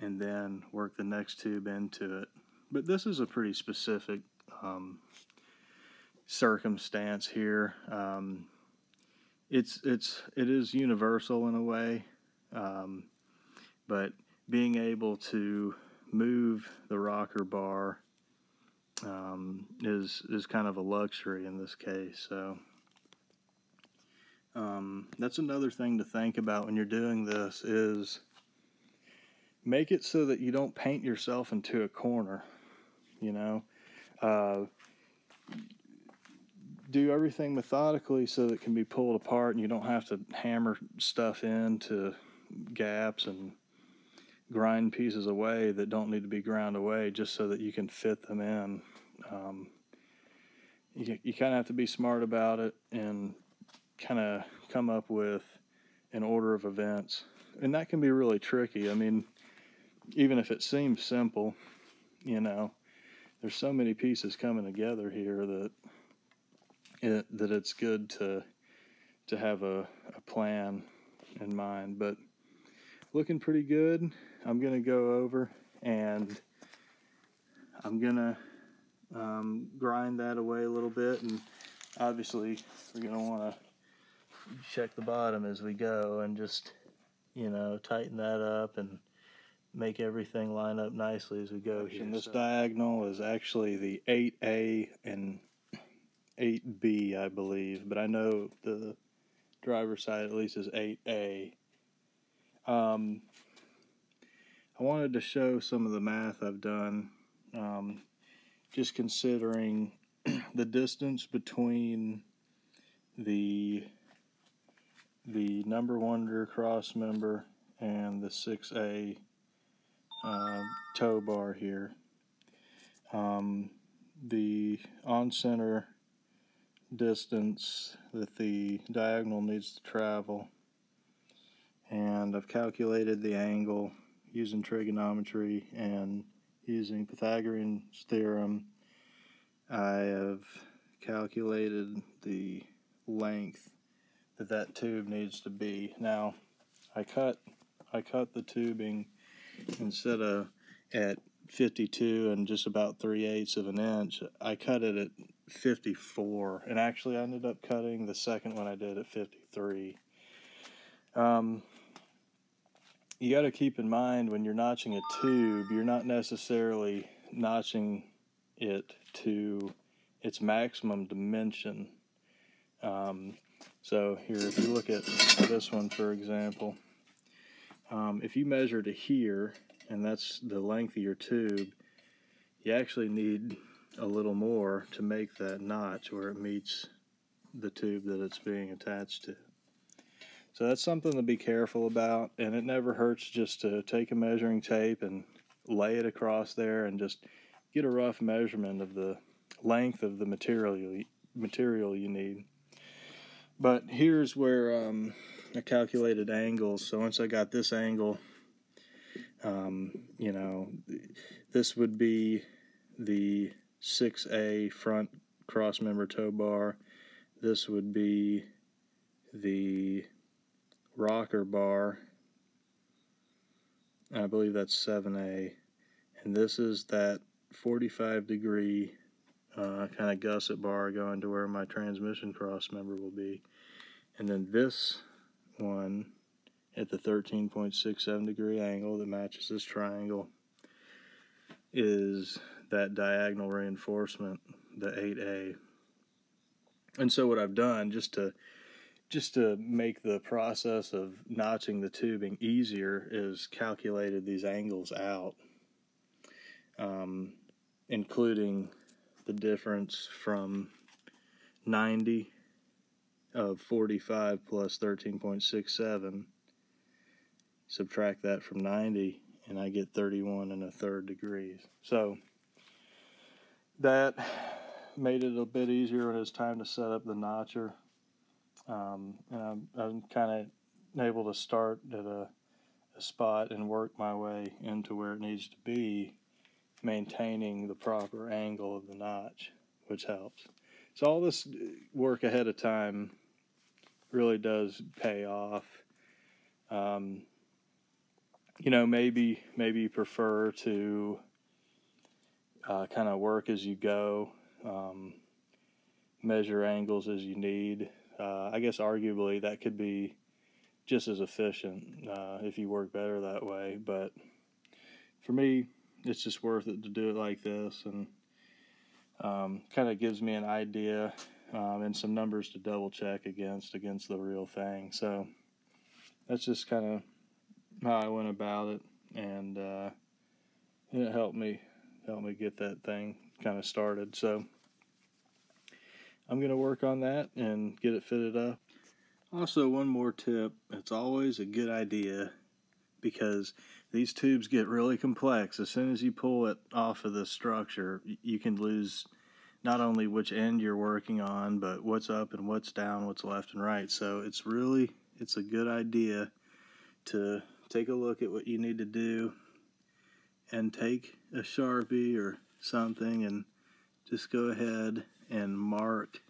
[SPEAKER 2] and then work the next tube into it. But this is a pretty specific um, circumstance here. Um, it's it's it is universal in a way, um, but being able to move the rocker bar um, is is kind of a luxury in this case. So um, that's another thing to think about when you're doing this is make it so that you don't paint yourself into a corner. You know, uh, do everything methodically so that it can be pulled apart and you don't have to hammer stuff into gaps and grind pieces away that don't need to be ground away just so that you can fit them in. Um, you, you kind of have to be smart about it and kind of come up with an order of events. And that can be really tricky. I mean, even if it seems simple, you know, there's so many pieces coming together here that it, that it's good to to have a, a plan in mind. But looking pretty good. I'm gonna go over and I'm gonna um, grind that away a little bit, and obviously we're gonna want to check the bottom as we go and just you know tighten that up and make everything line up nicely as we go here. And this so. diagonal is actually the 8A and 8B, I believe, but I know the driver's side at least is 8A. Um, I wanted to show some of the math I've done, um, just considering the distance between the the number one cross member and the 6A uh, tow bar here. Um, the on-center distance that the diagonal needs to travel and I've calculated the angle using trigonometry and using Pythagorean's theorem I have calculated the length that that tube needs to be now I cut I cut the tubing instead of at 52 and just about 3 eighths of an inch, I cut it at 54. And actually, I ended up cutting the second one I did at 53. Um, you got to keep in mind when you're notching a tube, you're not necessarily notching it to its maximum dimension. Um, so here, if you look at this one, for example, um, if you measure to here, and that's the length of your tube, you actually need a little more to make that notch where it meets the tube that it's being attached to. So that's something to be careful about, and it never hurts just to take a measuring tape and lay it across there and just get a rough measurement of the length of the material material you need. But here's where um, I calculated angles. So once I got this angle, um, you know, this would be the 6A front cross member tow bar. This would be the rocker bar. I believe that's 7A. And this is that 45 degree uh, kind of gusset bar going to where my transmission cross member will be. And then this one at the 13.67 degree angle that matches this triangle is that diagonal reinforcement, the 8A. And so what I've done just to just to make the process of notching the tubing easier is calculated these angles out, um, including the difference from 90 of 45 plus 13.67 subtract that from 90 and I get 31 and a third degrees so that made it a bit easier when it was time to set up the notcher um, and I'm, I'm kind of able to start at a, a spot and work my way into where it needs to be maintaining the proper angle of the notch which helps so all this work ahead of time really does pay off. Um, you know, maybe maybe you prefer to uh, kind of work as you go, um, measure angles as you need. Uh, I guess arguably that could be just as efficient uh, if you work better that way. But for me, it's just worth it to do it like this, and um, kind of gives me an idea um, and some numbers to double check against against the real thing. So that's just kind of how I went about it, and uh, it helped me helped me get that thing kind of started. So I'm gonna work on that and get it fitted up. Also, one more tip: it's always a good idea because these tubes get really complex. As soon as you pull it off of the structure, you can lose not only which end you're working on, but what's up and what's down, what's left and right. So it's really it's a good idea to take a look at what you need to do and take a Sharpie or something and just go ahead and mark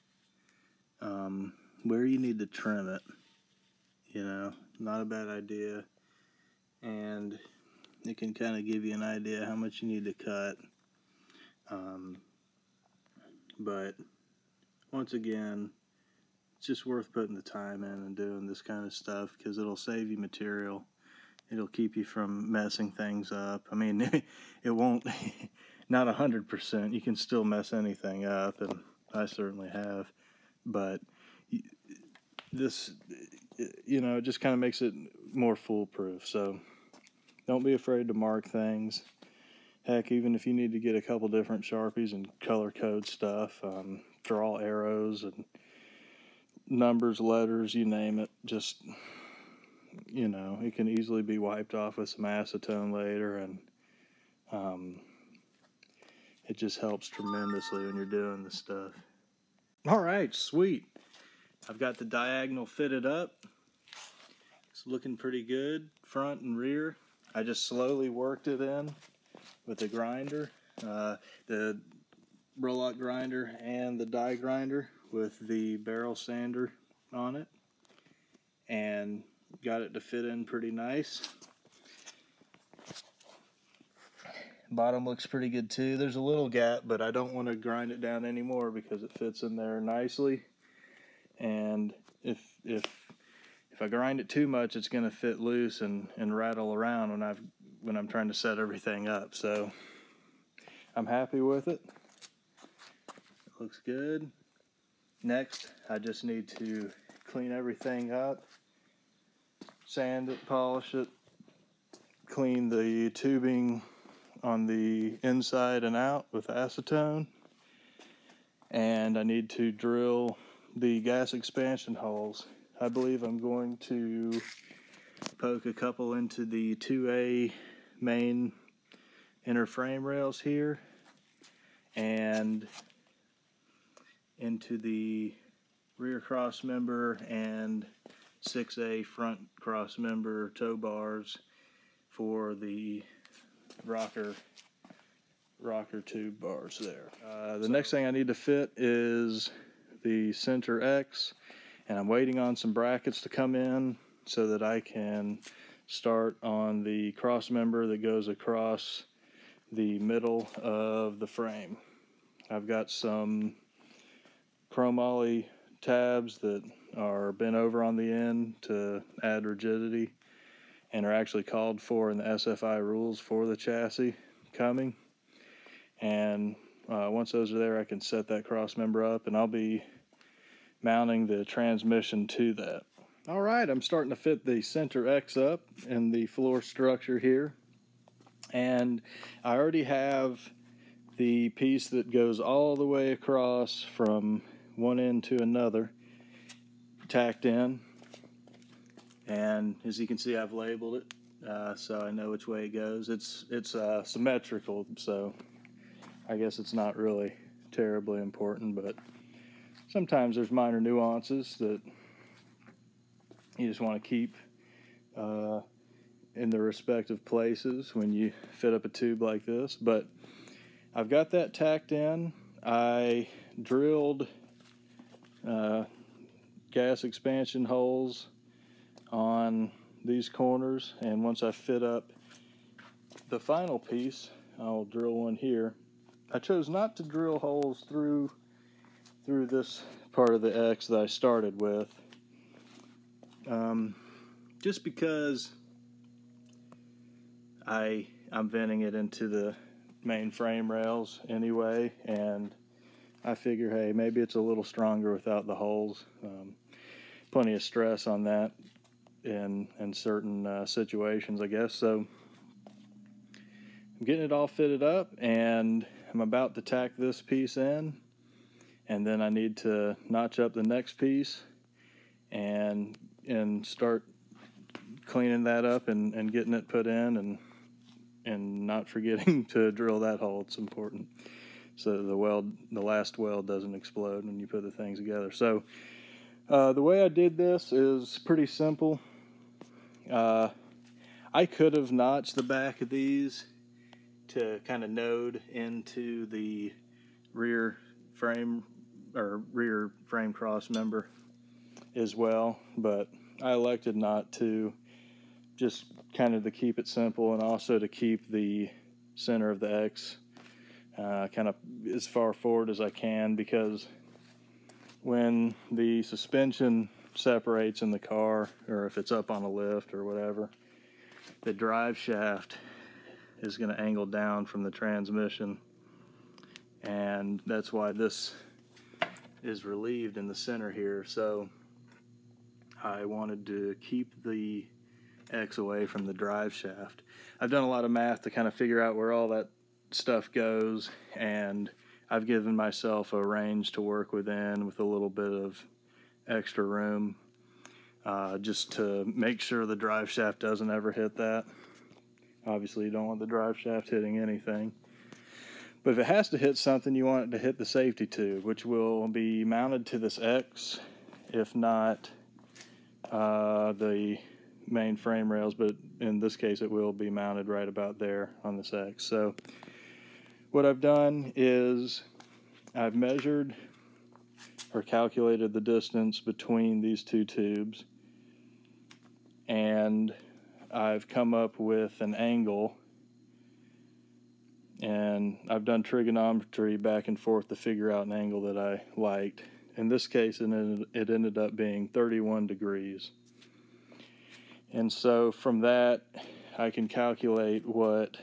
[SPEAKER 2] um, where you need to trim it. You know, not a bad idea. And it can kind of give you an idea how much you need to cut. Um, but once again, it's just worth putting the time in and doing this kind of stuff because it'll save you material. It'll keep you from messing things up. I mean, it won't, not a hundred percent. You can still mess anything up, and I certainly have. But this, you know, it just kind of makes it more foolproof. So don't be afraid to mark things. Heck, even if you need to get a couple different Sharpies and color code stuff, um, draw arrows and numbers, letters, you name it, just, you know, it can easily be wiped off with some acetone later and um, it just helps tremendously when you're doing this stuff. All right, sweet. I've got the diagonal fitted up. It's looking pretty good, front and rear. I just slowly worked it in with the grinder, uh, the Roloc grinder and the die grinder with the barrel sander on it and got it to fit in pretty nice. Bottom looks pretty good too. There's a little gap, but I don't want to grind it down anymore because it fits in there nicely. And if if if I grind it too much, it's going to fit loose and, and rattle around when I've when I'm trying to set everything up. So I'm happy with it. It looks good. Next, I just need to clean everything up, sand it, polish it, clean the tubing on the inside and out with acetone. And I need to drill the gas expansion holes. I believe I'm going to poke a couple into the 2A main inner frame rails here and into the rear cross member and 6A front cross member tow bars for the rocker rocker tube bars there. Uh, the next thing I need to fit is the center X and I'm waiting on some brackets to come in so that I can start on the cross member that goes across the middle of the frame. I've got some chromoly tabs that are bent over on the end to add rigidity and are actually called for in the SFI rules for the chassis coming. And uh, once those are there, I can set that cross member up and I'll be mounting the transmission to that. All right, I'm starting to fit the center X up in the floor structure here. And I already have the piece that goes all the way across from one end to another tacked in. And as you can see, I've labeled it, uh, so I know which way it goes. It's it's uh, symmetrical, so I guess it's not really terribly important, but sometimes there's minor nuances that you just want to keep uh, in the respective places when you fit up a tube like this. But I've got that tacked in. I drilled uh, gas expansion holes on these corners and once I fit up the final piece I'll drill one here. I chose not to drill holes through through this part of the X that I started with um, just because I I'm venting it into the main frame rails anyway and I figure hey maybe it's a little stronger without the holes. Um, plenty of stress on that in in certain uh, situations, I guess. So I'm getting it all fitted up, and I'm about to tack this piece in, and then I need to notch up the next piece, and and start cleaning that up and, and getting it put in, and and not forgetting to drill that hole. It's important so the weld, the last weld doesn't explode when you put the things together. So uh, the way I did this is pretty simple. Uh, I could have notched the back of these to kind of node into the rear frame or rear frame cross member as well, but I elected not to just kind of to keep it simple and also to keep the center of the X uh, kind of as far forward as I can because when the suspension separates in the car or if it's up on a lift or whatever, the drive shaft is going to angle down from the transmission and that's why this is relieved in the center here so I wanted to keep the X away from the drive shaft. I've done a lot of math to kind of figure out where all that stuff goes and I've given myself a range to work within with a little bit of extra room uh, just to make sure the drive shaft doesn't ever hit that. Obviously, you don't want the drive shaft hitting anything. But if it has to hit something, you want it to hit the safety tube, which will be mounted to this X, if not uh, the main frame rails, but in this case it will be mounted right about there on this X. So what I've done is I've measured or calculated the distance between these two tubes and I've come up with an angle and I've done trigonometry back and forth to figure out an angle that I liked. In this case, it ended up being 31 degrees. And so from that, I can calculate what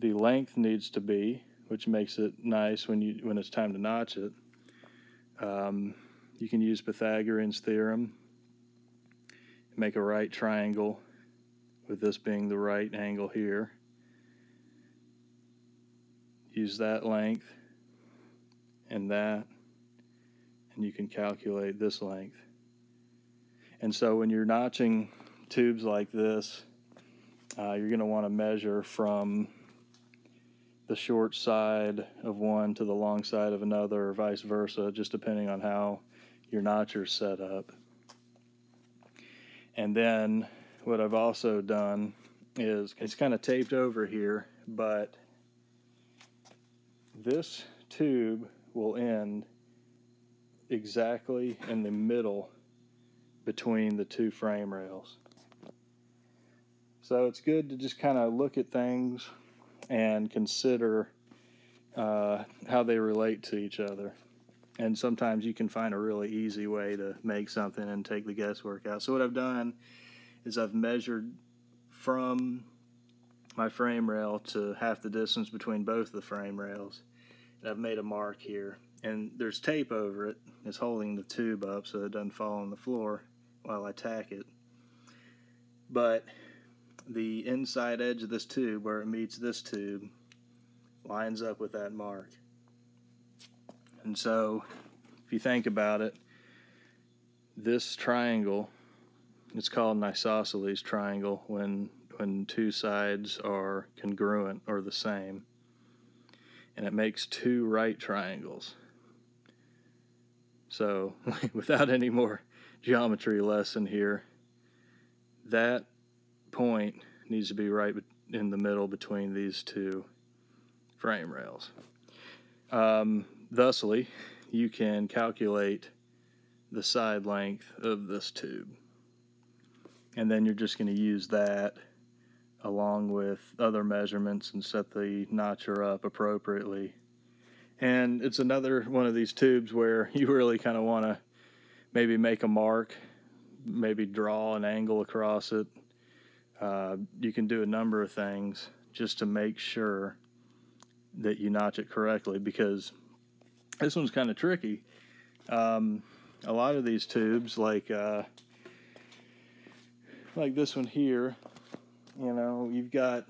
[SPEAKER 2] the length needs to be, which makes it nice when you when it's time to notch it. Um, you can use Pythagorean's theorem, make a right triangle, with this being the right angle here. Use that length and that, and you can calculate this length. And so when you're notching tubes like this, uh, you're going to want to measure from the short side of one to the long side of another, or vice versa, just depending on how your notcher's set up. And then what I've also done is it's kind of taped over here, but this tube will end exactly in the middle between the two frame rails. So it's good to just kind of look at things and consider uh, how they relate to each other. And sometimes you can find a really easy way to make something and take the guesswork out. So what I've done is I've measured from my frame rail to half the distance between both of the frame rails. And I've made a mark here. And there's tape over it. It's holding the tube up so it doesn't fall on the floor while I tack it. But the inside edge of this tube, where it meets this tube, lines up with that mark. And so, if you think about it, this triangle, it's called an isosceles triangle when when two sides are congruent or the same. And it makes two right triangles. So, without any more geometry lesson here. That point needs to be right in the middle between these two frame rails. Um, thusly, you can calculate the side length of this tube. And then you're just going to use that along with other measurements and set the notcher up appropriately. And it's another one of these tubes where you really kind of want to maybe make a mark, maybe draw an angle across it. Uh, you can do a number of things just to make sure that you notch it correctly because this one's kind of tricky. Um, a lot of these tubes, like uh, like this one here, you know, you've got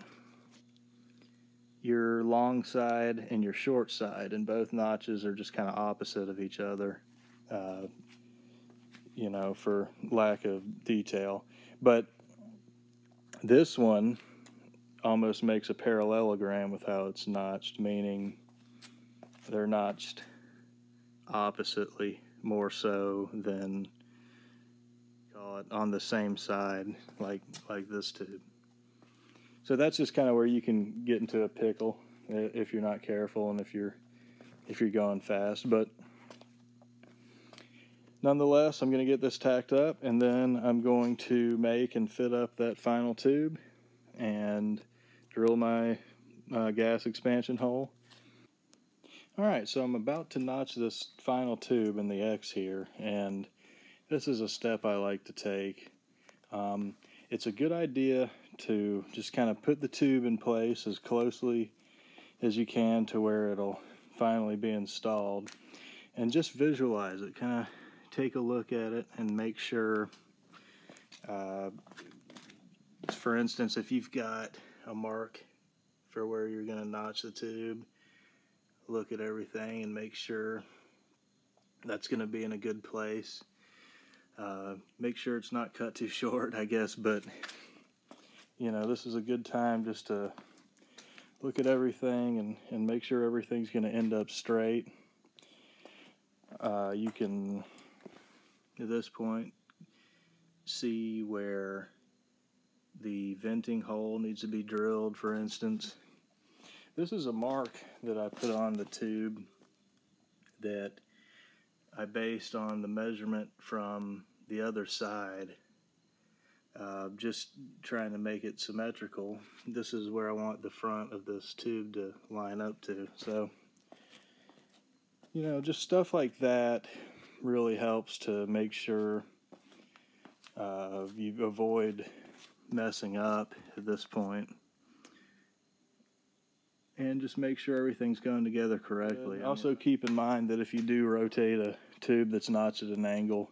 [SPEAKER 2] your long side and your short side, and both notches are just kind of opposite of each other. Uh, you know, for lack of detail. But this one almost makes a parallelogram with how it's notched, meaning they're notched oppositely more so than call it on the same side like like this tube. So that's just kind of where you can get into a pickle if you're not careful and if you're if you're going fast. But nonetheless, I'm going to get this tacked up and then I'm going to make and fit up that final tube and drill my uh, gas expansion hole. Alright, so I'm about to notch this final tube in the X here and this is a step I like to take. Um, it's a good idea to just kind of put the tube in place as closely as you can to where it'll finally be installed and just visualize it kind of take a look at it and make sure uh, for instance if you've got a mark for where you're going to notch the tube look at everything and make sure that's going to be in a good place uh, make sure it's not cut too short I guess but you know this is a good time just to look at everything and, and make sure everything's going to end up straight. Uh, you can, at this point, see where the venting hole needs to be drilled, for instance. This is a mark that I put on the tube that I based on the measurement from the other side uh, just trying to make it symmetrical. This is where I want the front of this tube to line up to. So, you know, just stuff like that really helps to make sure uh, you avoid messing up at this. And just make sure everything's going together correctly. Also keep in mind that if you do rotate a tube that's notched at an angle,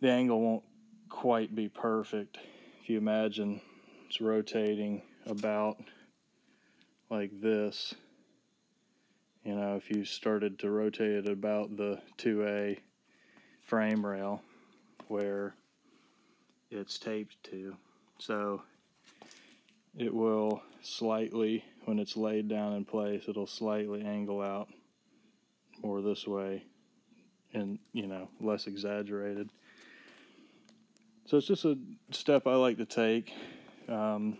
[SPEAKER 2] the angle won't quite be perfect. If you imagine it's rotating about like this, you know, if you started to rotate it about the 2A frame rail where it's taped to. So it will slightly, when it's laid down in place, it'll slightly angle out more this way and, you know, less exaggerated. So it's just a step I like to take. Um,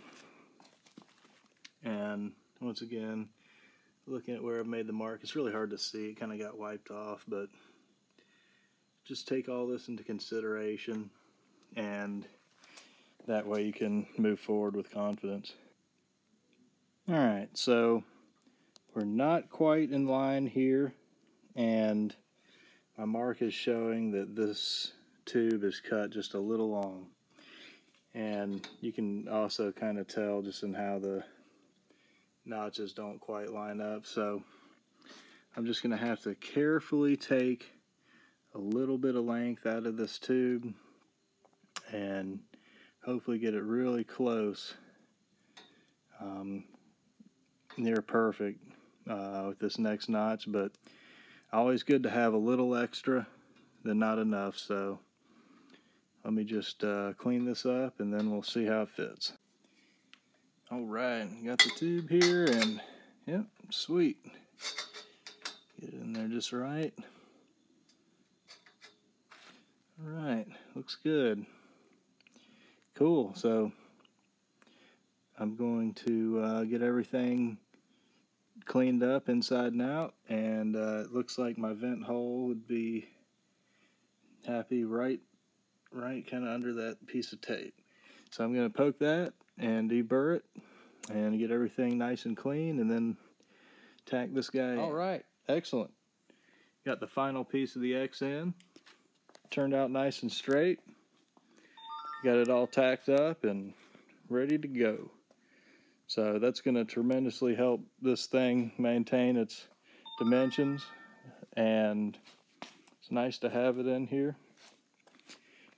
[SPEAKER 2] and once again, looking at where I've made the mark, it's really hard to see. It kind of got wiped off, but just take all this into consideration and that way you can move forward with confidence. Alright, so we're not quite in line here and my mark is showing that this tube is cut just a little long. And you can also kind of tell just in how the notches don't quite line up. So I'm just going to have to carefully take a little bit of length out of this tube and hopefully get it really close um, near perfect uh, with this next notch but always good to have a little extra than not enough so let me just uh, clean this up and then we'll see how it fits. All right, got the tube here and yep, sweet. Get it in there just right. All right, looks good. Cool, so I'm going to uh, get everything cleaned up inside and out and uh, it looks like my vent hole would be happy right right kind of under that piece of tape. So I'm going to poke that and deburr it and get everything nice and clean and then tack this guy. All right, excellent. Got the final piece of the X in. Turned out nice and straight. Got it all tacked up and ready to go. So that's going to tremendously help this thing maintain its dimensions and it's nice to have it in here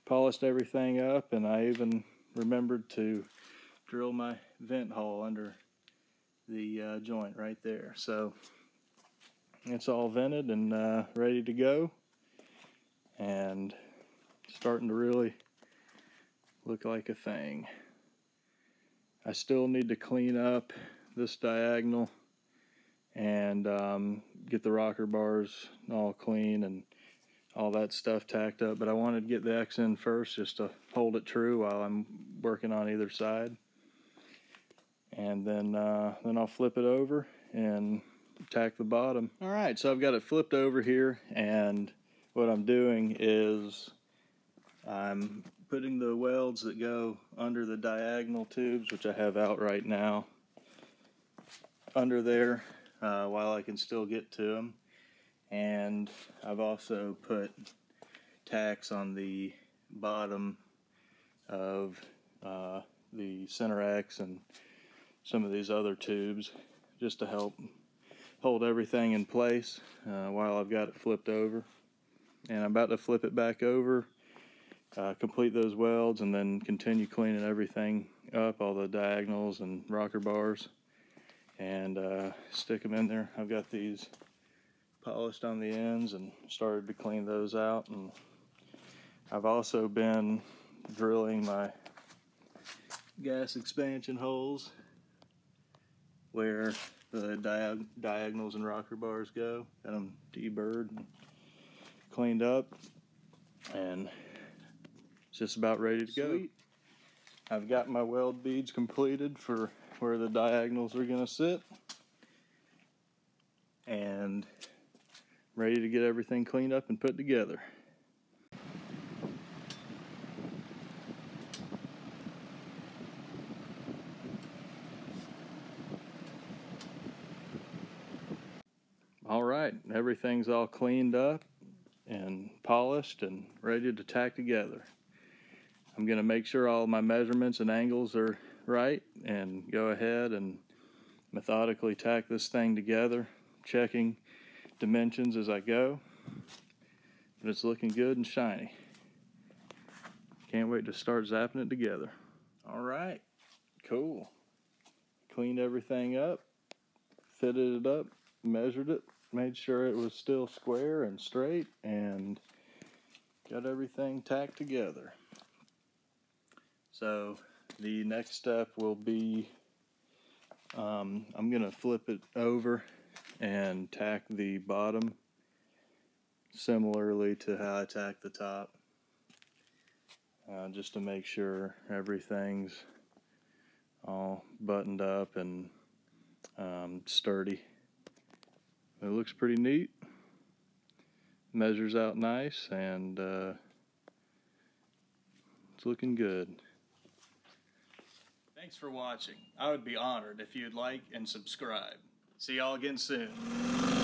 [SPEAKER 2] polished everything up and I even remembered to drill my vent hole under the uh, joint right there. So it's all vented and uh, ready to go and starting to really look like a thing. I still need to clean up this diagonal and um, get the rocker bars all clean and all that stuff tacked up, but I wanted to get the X in first just to hold it true while I'm working on either side. And then, uh, then I'll flip it over and tack the bottom. All right, so I've got it flipped over here and what I'm doing is I'm putting the welds that go under the diagonal tubes, which I have out right now, under there uh, while I can still get to them. And I've also put tacks on the bottom of uh, the center X and some of these other tubes just to help hold everything in place uh, while I've got it flipped over. And I'm about to flip it back over, uh, complete those welds, and then continue cleaning everything up, all the diagonals and rocker bars, and uh, stick them in there. I've got these polished on the ends and started to clean those out. And I've also been drilling my gas expansion holes where the diag diagonals and rocker bars go. Got them deburred and cleaned up, and it's just about ready to Sweet. go. I've got my weld beads completed for where the diagonals are going to sit, and ready to get everything cleaned up and put together. All right, everything's all cleaned up and polished and ready to tack together. I'm going to make sure all my measurements and angles are right and go ahead and methodically tack this thing together, checking dimensions as I go. But it's looking good and shiny. Can't wait to start zapping it together. All right, cool. Cleaned everything up, fitted it up, measured it, made sure it was still square and straight and got everything tacked together. So the next step will be um, I'm going to flip it over and tack the bottom similarly to how I tack the top uh, just to make sure everything's all buttoned up and um, sturdy. It looks pretty neat. Measures out nice and uh, it's looking good.
[SPEAKER 1] Thanks for watching. I would be honored if you'd like and subscribe. See y'all again soon.